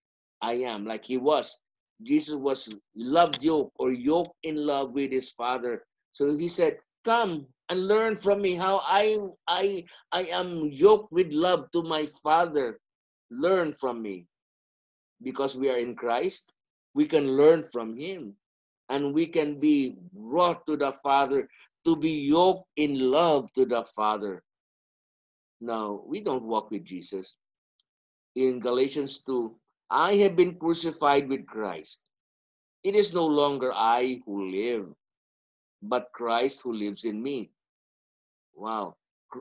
[SPEAKER 1] I am, like he was. Jesus was loved yoke or yoked in love with his Father. So he said, Come and learn from me how I I I am yoked with love to my Father. Learn from me. Because we are in Christ, we can learn from him and we can be brought to the Father to be yoked in love to the Father. Now, we don't walk with Jesus. In Galatians 2, I have been crucified with Christ. It is no longer I who live, but Christ who lives in me. Wow.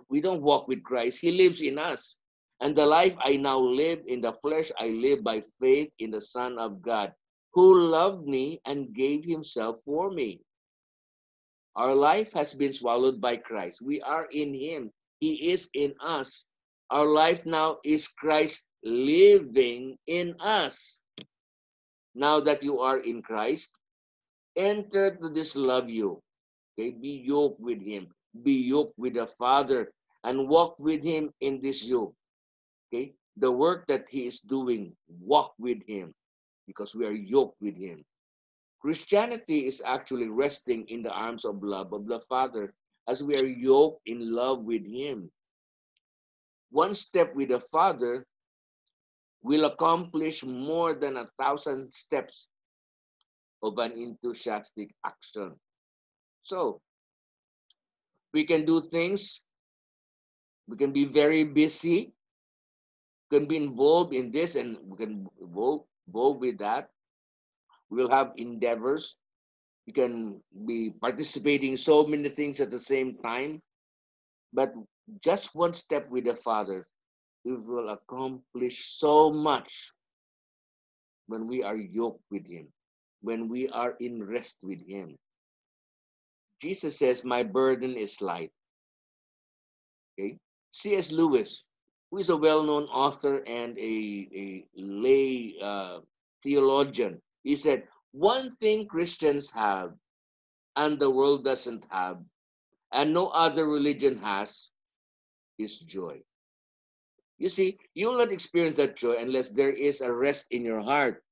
[SPEAKER 1] We don't walk with Christ, He lives in us. And the life I now live in the flesh, I live by faith in the Son of God, who loved me and gave Himself for me. Our life has been swallowed by Christ. We are in Him, He is in us. Our life now is Christ living in us. Now that you are in Christ, enter to this love you. Okay, be yoked with Him be yoked with the Father and walk with Him in this yoke. Okay? The work that He is doing, walk with Him because we are yoked with Him. Christianity is actually resting in the arms of love of the Father as we are yoked in love with Him. One step with the Father will accomplish more than a thousand steps of an enthusiastic action. So, we can do things. We can be very busy. Can be involved in this and we can involve, involved with that. We'll have endeavors. We can be participating so many things at the same time. But just one step with the Father, we will accomplish so much when we are yoked with Him, when we are in rest with Him. Jesus says, My burden is light. Okay. C.S. Lewis, who is a well-known author and a, a lay uh, theologian, he said, one thing Christians have and the world doesn't have, and no other religion has, is joy. You see, you will not experience that joy unless there is a rest in your heart.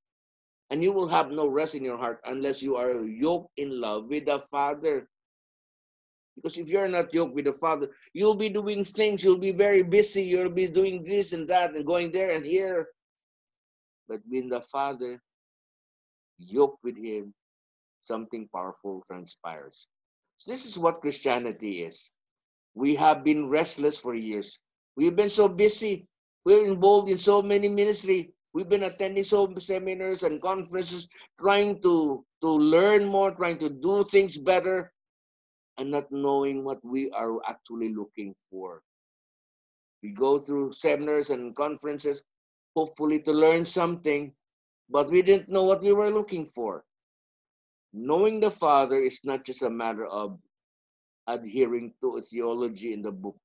[SPEAKER 1] And you will have no rest in your heart unless you are yoked in love with the Father. Because if you're not yoked with the Father, you'll be doing things, you'll be very busy, you'll be doing this and that and going there and here. But when the Father, yoked with Him, something powerful transpires. So this is what Christianity is. We have been restless for years. We've been so busy. We're involved in so many ministry. We've been attending so many seminars and conferences, trying to, to learn more, trying to do things better and not knowing what we are actually looking for. We go through seminars and conferences, hopefully to learn something, but we didn't know what we were looking for. Knowing the Father is not just a matter of adhering to a theology in the book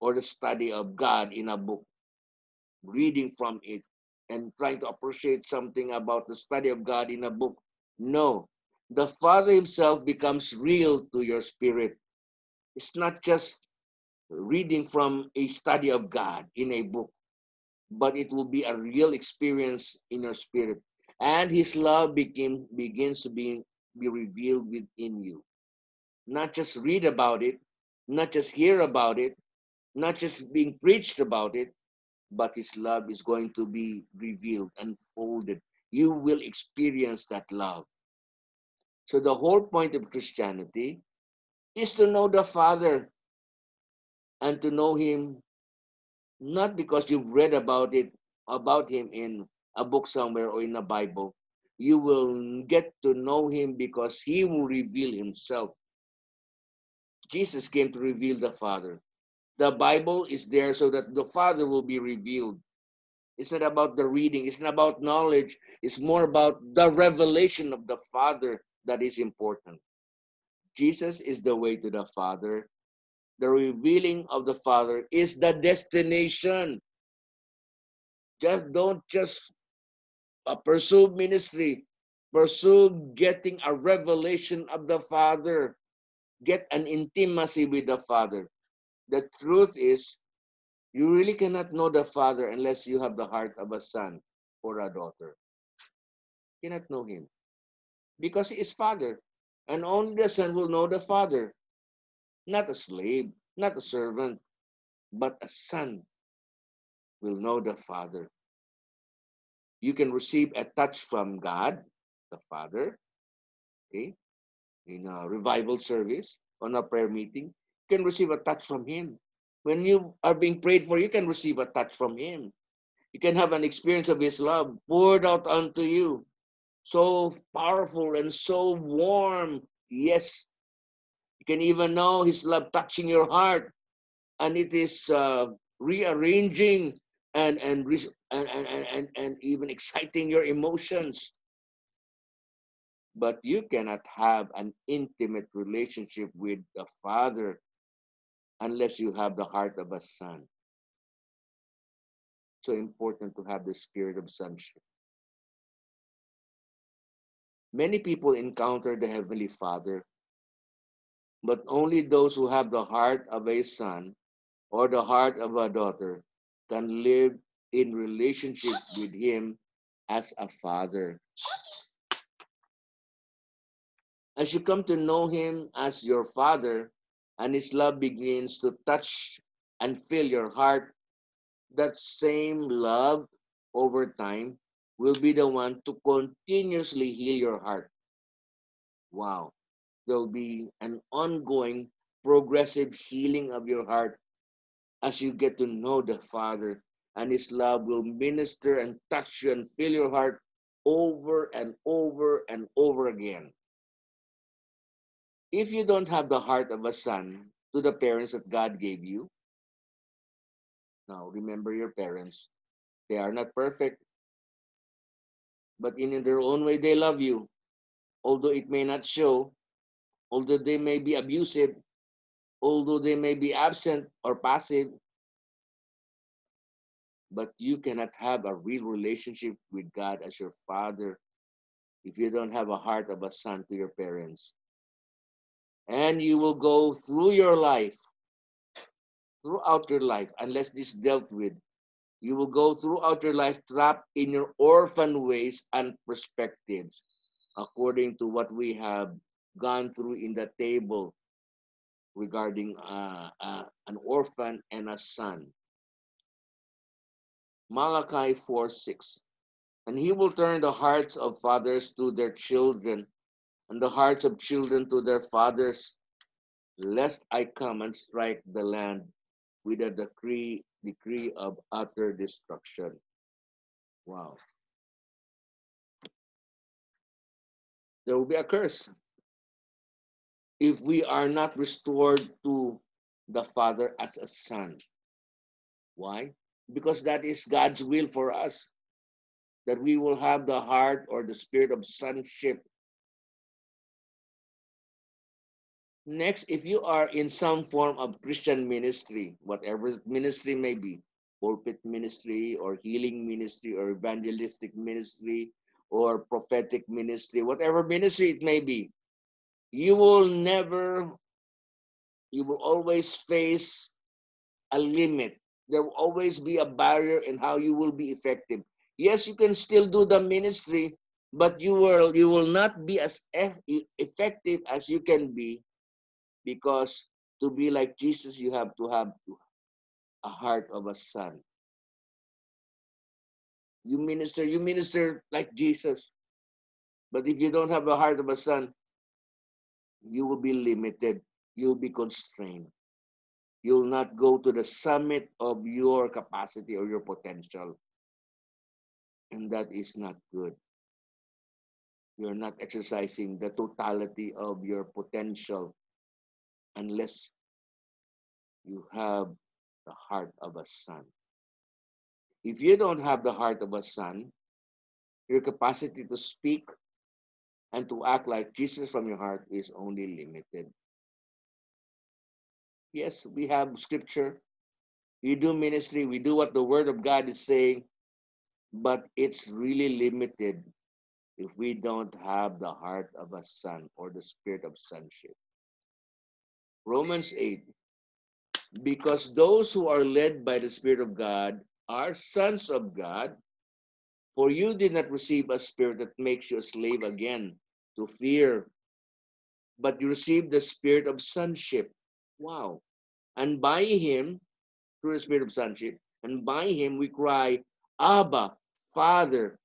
[SPEAKER 1] or the study of God in a book, reading from it and trying to appreciate something about the study of God in a book. No, the Father Himself becomes real to your spirit. It's not just reading from a study of God in a book, but it will be a real experience in your spirit. And His love begin, begins to be, be revealed within you. Not just read about it, not just hear about it, not just being preached about it, but His love is going to be revealed, unfolded. You will experience that love. So the whole point of Christianity is to know the Father and to know Him not because you've read about it, about Him in a book somewhere or in a Bible. You will get to know Him because He will reveal Himself. Jesus came to reveal the Father. The Bible is there so that the Father will be revealed. It's not about the reading, it's not about knowledge, it's more about the revelation of the Father that is important. Jesus is the way to the Father. The revealing of the Father is the destination. Just don't just uh, pursue ministry. Pursue getting a revelation of the Father. Get an intimacy with the Father. The truth is, you really cannot know the Father unless you have the heart of a son or a daughter. You cannot know him because he is father. And only the son will know the father. Not a slave, not a servant, but a son will know the father. You can receive a touch from God, the Father, okay, in a revival service, on a prayer meeting. You can receive a touch from Him. When you are being prayed for, you can receive a touch from Him. You can have an experience of His love poured out unto you. So powerful and so warm. Yes. You can even know His love touching your heart. And it is uh, rearranging and, and, and, and, and, and even exciting your emotions. But you cannot have an intimate relationship with the Father unless you have the heart of a son. So important to have the spirit of sonship. Many people encounter the Heavenly Father, but only those who have the heart of a son or the heart of a daughter can live in relationship with Him as a father. As you come to know Him as your father, and His love begins to touch and fill your heart, that same love over time will be the one to continuously heal your heart. Wow. There'll be an ongoing progressive healing of your heart as you get to know the Father, and His love will minister and touch you and fill your heart over and over and over again. If you don't have the heart of a son to the parents that God gave you, now remember your parents. They are not perfect, but in their own way, they love you. Although it may not show, although they may be abusive, although they may be absent or passive, but you cannot have a real relationship with God as your father if you don't have a heart of a son to your parents and you will go through your life, throughout your life, unless this dealt with. You will go throughout your life trapped in your orphan ways and perspectives, according to what we have gone through in the table regarding uh, uh, an orphan and a son. Malachi 4 6. And he will turn the hearts of fathers to their children and the hearts of children to their fathers, lest I come and strike the land with a decree, decree of utter destruction. Wow. There will be a curse if we are not restored to the Father as a son. Why? Because that is God's will for us, that we will have the heart or the spirit of sonship Next, if you are in some form of Christian ministry, whatever ministry may be, pulpit ministry or healing ministry or evangelistic ministry or prophetic ministry, whatever ministry it may be, you will never, you will always face a limit. There will always be a barrier in how you will be effective. Yes, you can still do the ministry, but you will you will not be as effective as you can be because to be like Jesus, you have to have a heart of a son. You minister, you minister like Jesus. But if you don't have a heart of a son, you will be limited. You'll be constrained. You'll not go to the summit of your capacity or your potential. And that is not good. You're not exercising the totality of your potential unless you have the heart of a son. If you don't have the heart of a son, your capacity to speak and to act like Jesus from your heart is only limited. Yes, we have scripture. We do ministry. We do what the word of God is saying. But it's really limited if we don't have the heart of a son or the spirit of sonship. Romans 8. Because those who are led by the Spirit of God are sons of God. For you did not receive a spirit that makes you a slave again to fear, but you received the spirit of sonship. Wow. And by him, through the spirit of sonship, and by him we cry, Abba, Father.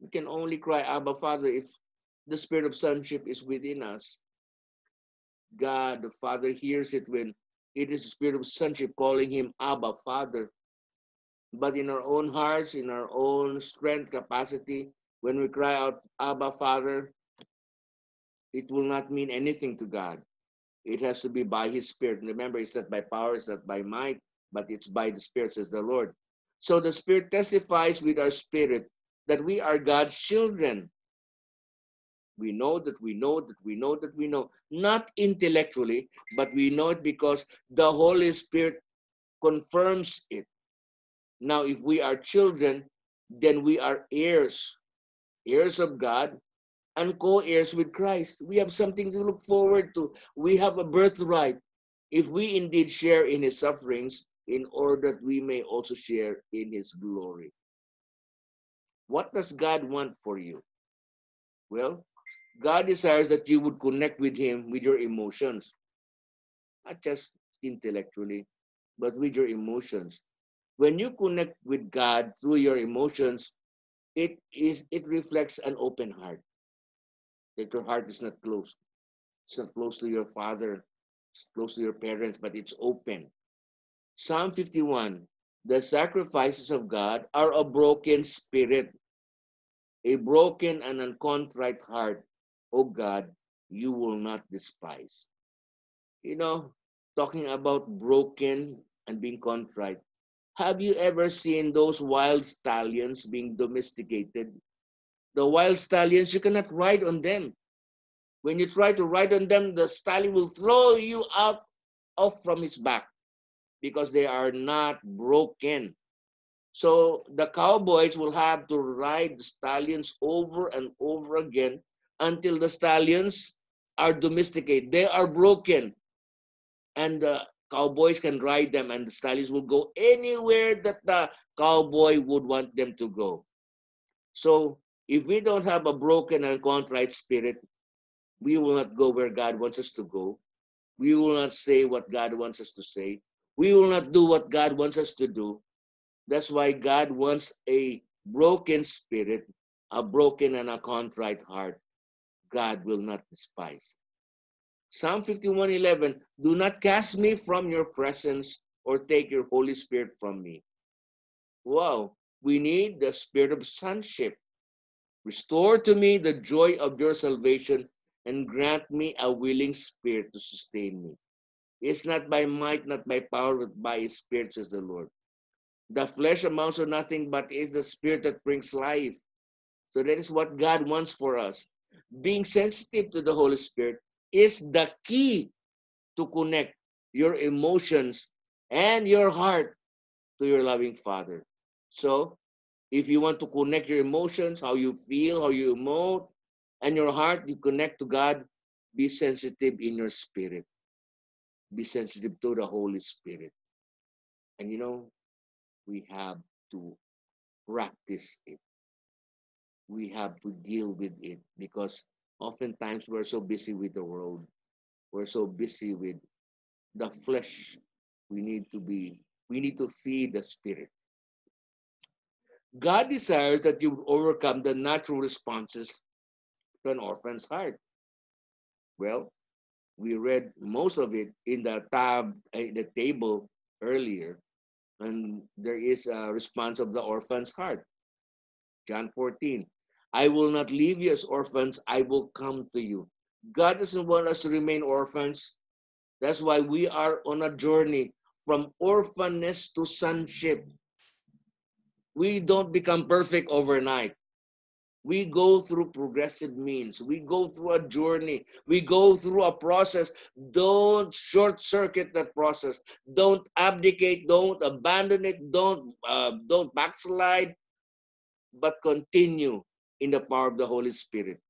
[SPEAKER 1] We can only cry, Abba, Father, if the spirit of sonship is within us. God, the Father, hears it when it is the spirit of sonship calling him Abba, Father. But in our own hearts, in our own strength, capacity, when we cry out, Abba, Father, it will not mean anything to God. It has to be by His Spirit. Remember, it's not by power, it's not by might, but it's by the Spirit, says the Lord. So the Spirit testifies with our spirit that we are God's children. We know that we know that we know that we know, not intellectually, but we know it because the Holy Spirit confirms it. Now, if we are children, then we are heirs, heirs of God and co heirs with Christ. We have something to look forward to. We have a birthright if we indeed share in his sufferings in order that we may also share in his glory. What does God want for you? Well, God desires that you would connect with him with your emotions, not just intellectually, but with your emotions. When you connect with God through your emotions, it is it reflects an open heart. That your heart is not closed. It's not close to your father, it's close to your parents, but it's open. Psalm 51 The sacrifices of God are a broken spirit, a broken and uncontrite heart. O God, you will not despise. You know, talking about broken and being contrite. Have you ever seen those wild stallions being domesticated? The wild stallions, you cannot ride on them. When you try to ride on them, the stallion will throw you out off from its back because they are not broken. So the cowboys will have to ride the stallions over and over again until the stallions are domesticated. They are broken. And the cowboys can ride them, and the stallions will go anywhere that the cowboy would want them to go. So if we don't have a broken and contrite spirit, we will not go where God wants us to go. We will not say what God wants us to say. We will not do what God wants us to do. That's why God wants a broken spirit, a broken and a contrite heart. God will not despise. Psalm 51:11 Do not cast me from your presence or take your Holy Spirit from me. Wow, we need the spirit of sonship. Restore to me the joy of your salvation and grant me a willing spirit to sustain me. It's not by might, not by power, but by his spirit, says the Lord. The flesh amounts to nothing, but it's the spirit that brings life. So that is what God wants for us. Being sensitive to the Holy Spirit is the key to connect your emotions and your heart to your loving Father. So, if you want to connect your emotions, how you feel, how you emote, and your heart, you connect to God, be sensitive in your spirit. Be sensitive to the Holy Spirit. And you know, we have to practice it. We have to deal with it because oftentimes we're so busy with the world. We're so busy with the flesh. We need to be, we need to feed the spirit. God desires that you overcome the natural responses to an orphan's heart. Well, we read most of it in the tab, in the table earlier, and there is a response of the orphan's heart. John 14, I will not leave you as orphans, I will come to you. God doesn't want us to remain orphans. That's why we are on a journey from orphanness to sonship. We don't become perfect overnight. We go through progressive means. We go through a journey. We go through a process. Don't short circuit that process. Don't abdicate. Don't abandon it. Don't uh, don't backslide. But continue in the power of the Holy Spirit.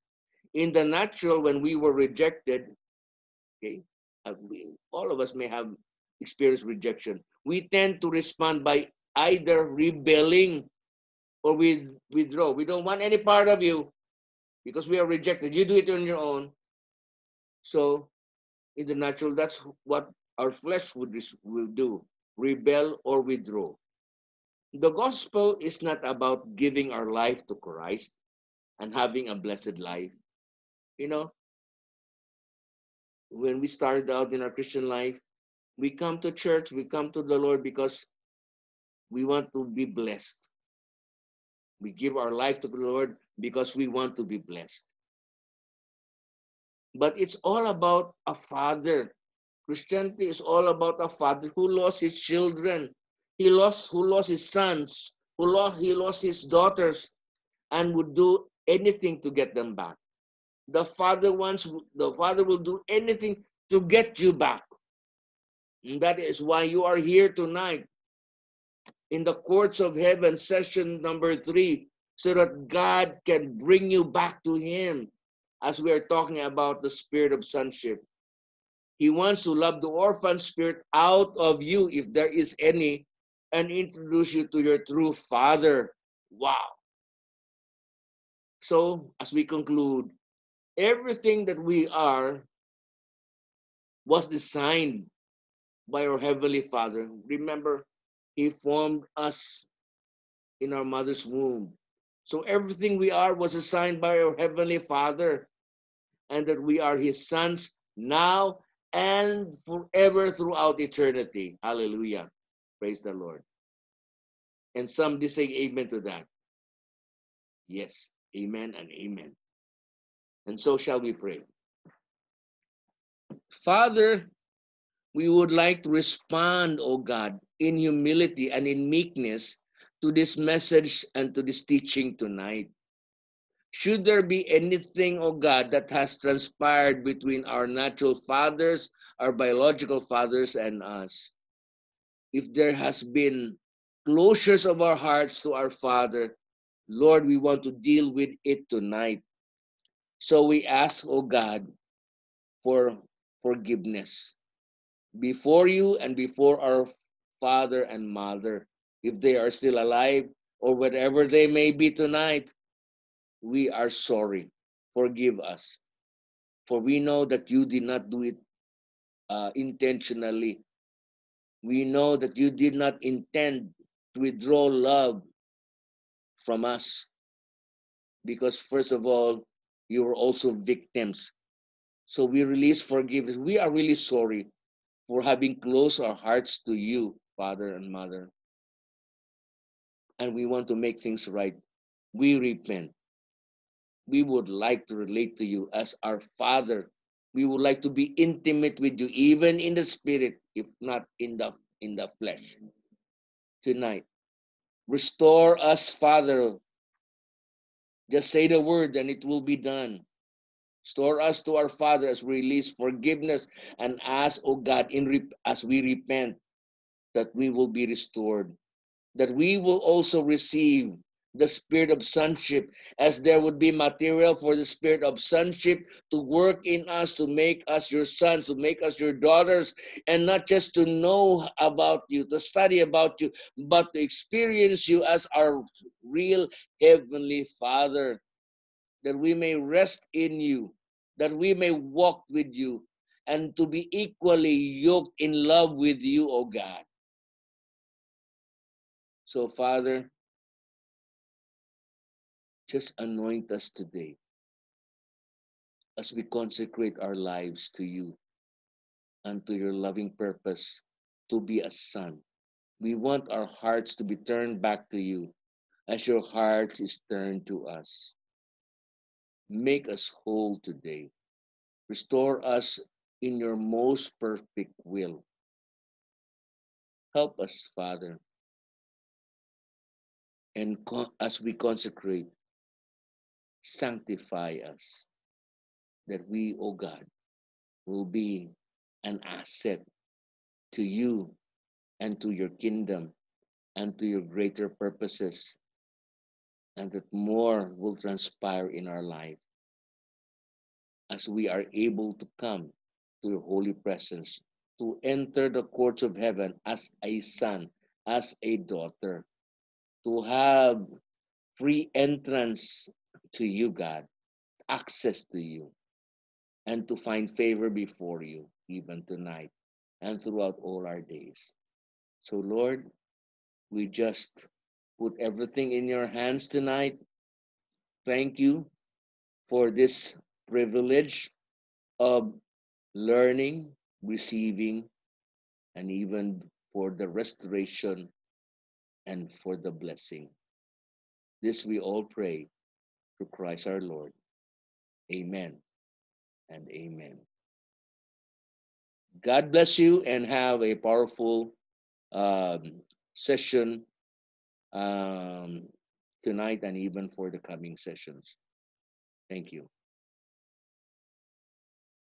[SPEAKER 1] In the natural, when we were rejected, okay, uh, all of us may have experienced rejection. We tend to respond by either rebelling or we withdraw. We don't want any part of you because we are rejected. You do it on your own. So, in the natural, that's what our flesh would will do rebel or withdraw. The gospel is not about giving our life to Christ, and having a blessed life. You know, when we started out in our Christian life, we come to church, we come to the Lord because we want to be blessed. We give our life to the Lord because we want to be blessed. But it's all about a father. Christianity is all about a father who lost his children. He lost who lost his sons, who lost he lost his daughters, and would do anything to get them back. The father wants the father will do anything to get you back. And that is why you are here tonight in the courts of heaven, session number three, so that God can bring you back to Him as we are talking about the spirit of sonship. He wants to love the orphan spirit out of you, if there is any, and introduce you to your true father. Wow. So, as we conclude, everything that we are was designed by our Heavenly Father. Remember, He formed us in our mother's womb. So everything we are was assigned by our Heavenly Father, and that we are His sons now and forever throughout eternity. Hallelujah. Praise the Lord. And some say amen to that. Yes, amen and amen. And so shall we pray. Father, we would like to respond, O God, in humility and in meekness to this message and to this teaching tonight. Should there be anything, O God, that has transpired between our natural fathers, our biological fathers, and us, if there has been closures of our hearts to our Father, Lord, we want to deal with it tonight. So we ask, O oh God, for forgiveness before you and before our father and mother. If they are still alive or whatever they may be tonight, we are sorry. Forgive us. For we know that you did not do it uh, intentionally. We know that you did not intend to withdraw love from us. Because, first of all, you were also victims. So we release forgiveness. We are really sorry for having closed our hearts to you, Father and Mother. And we want to make things right. We repent. We would like to relate to you as our Father. We would like to be intimate with you, even in the spirit, if not in the in the flesh. Tonight. Restore us, Father. Just say the word and it will be done. Restore us to our Father as we release forgiveness and ask, O oh God, in as we repent, that we will be restored, that we will also receive the spirit of sonship, as there would be material for the spirit of sonship to work in us, to make us your sons, to make us your daughters, and not just to know about you, to study about you, but to experience you as our real heavenly Father, that we may rest in you that we may walk with you and to be equally yoked in love with you, O God. So, Father, just anoint us today as we consecrate our lives to you and to your loving purpose to be a son. We want our hearts to be turned back to you as your heart is turned to us. Make us whole today. Restore us in your most perfect will. Help us, Father. And as we consecrate, sanctify us that we, O oh God, will be an asset to you and to your kingdom and to your greater purposes and that more will transpire in our life as we are able to come to your holy presence, to enter the courts of heaven as a son, as a daughter, to have free entrance to you, God, access to you, and to find favor before you, even tonight and throughout all our days. So, Lord, we just put everything in your hands tonight. Thank you for this privilege of learning, receiving, and even for the restoration and for the blessing. This we all pray through Christ our Lord. Amen and amen. God bless you and have a powerful um, session um, tonight and even for the coming sessions. Thank you.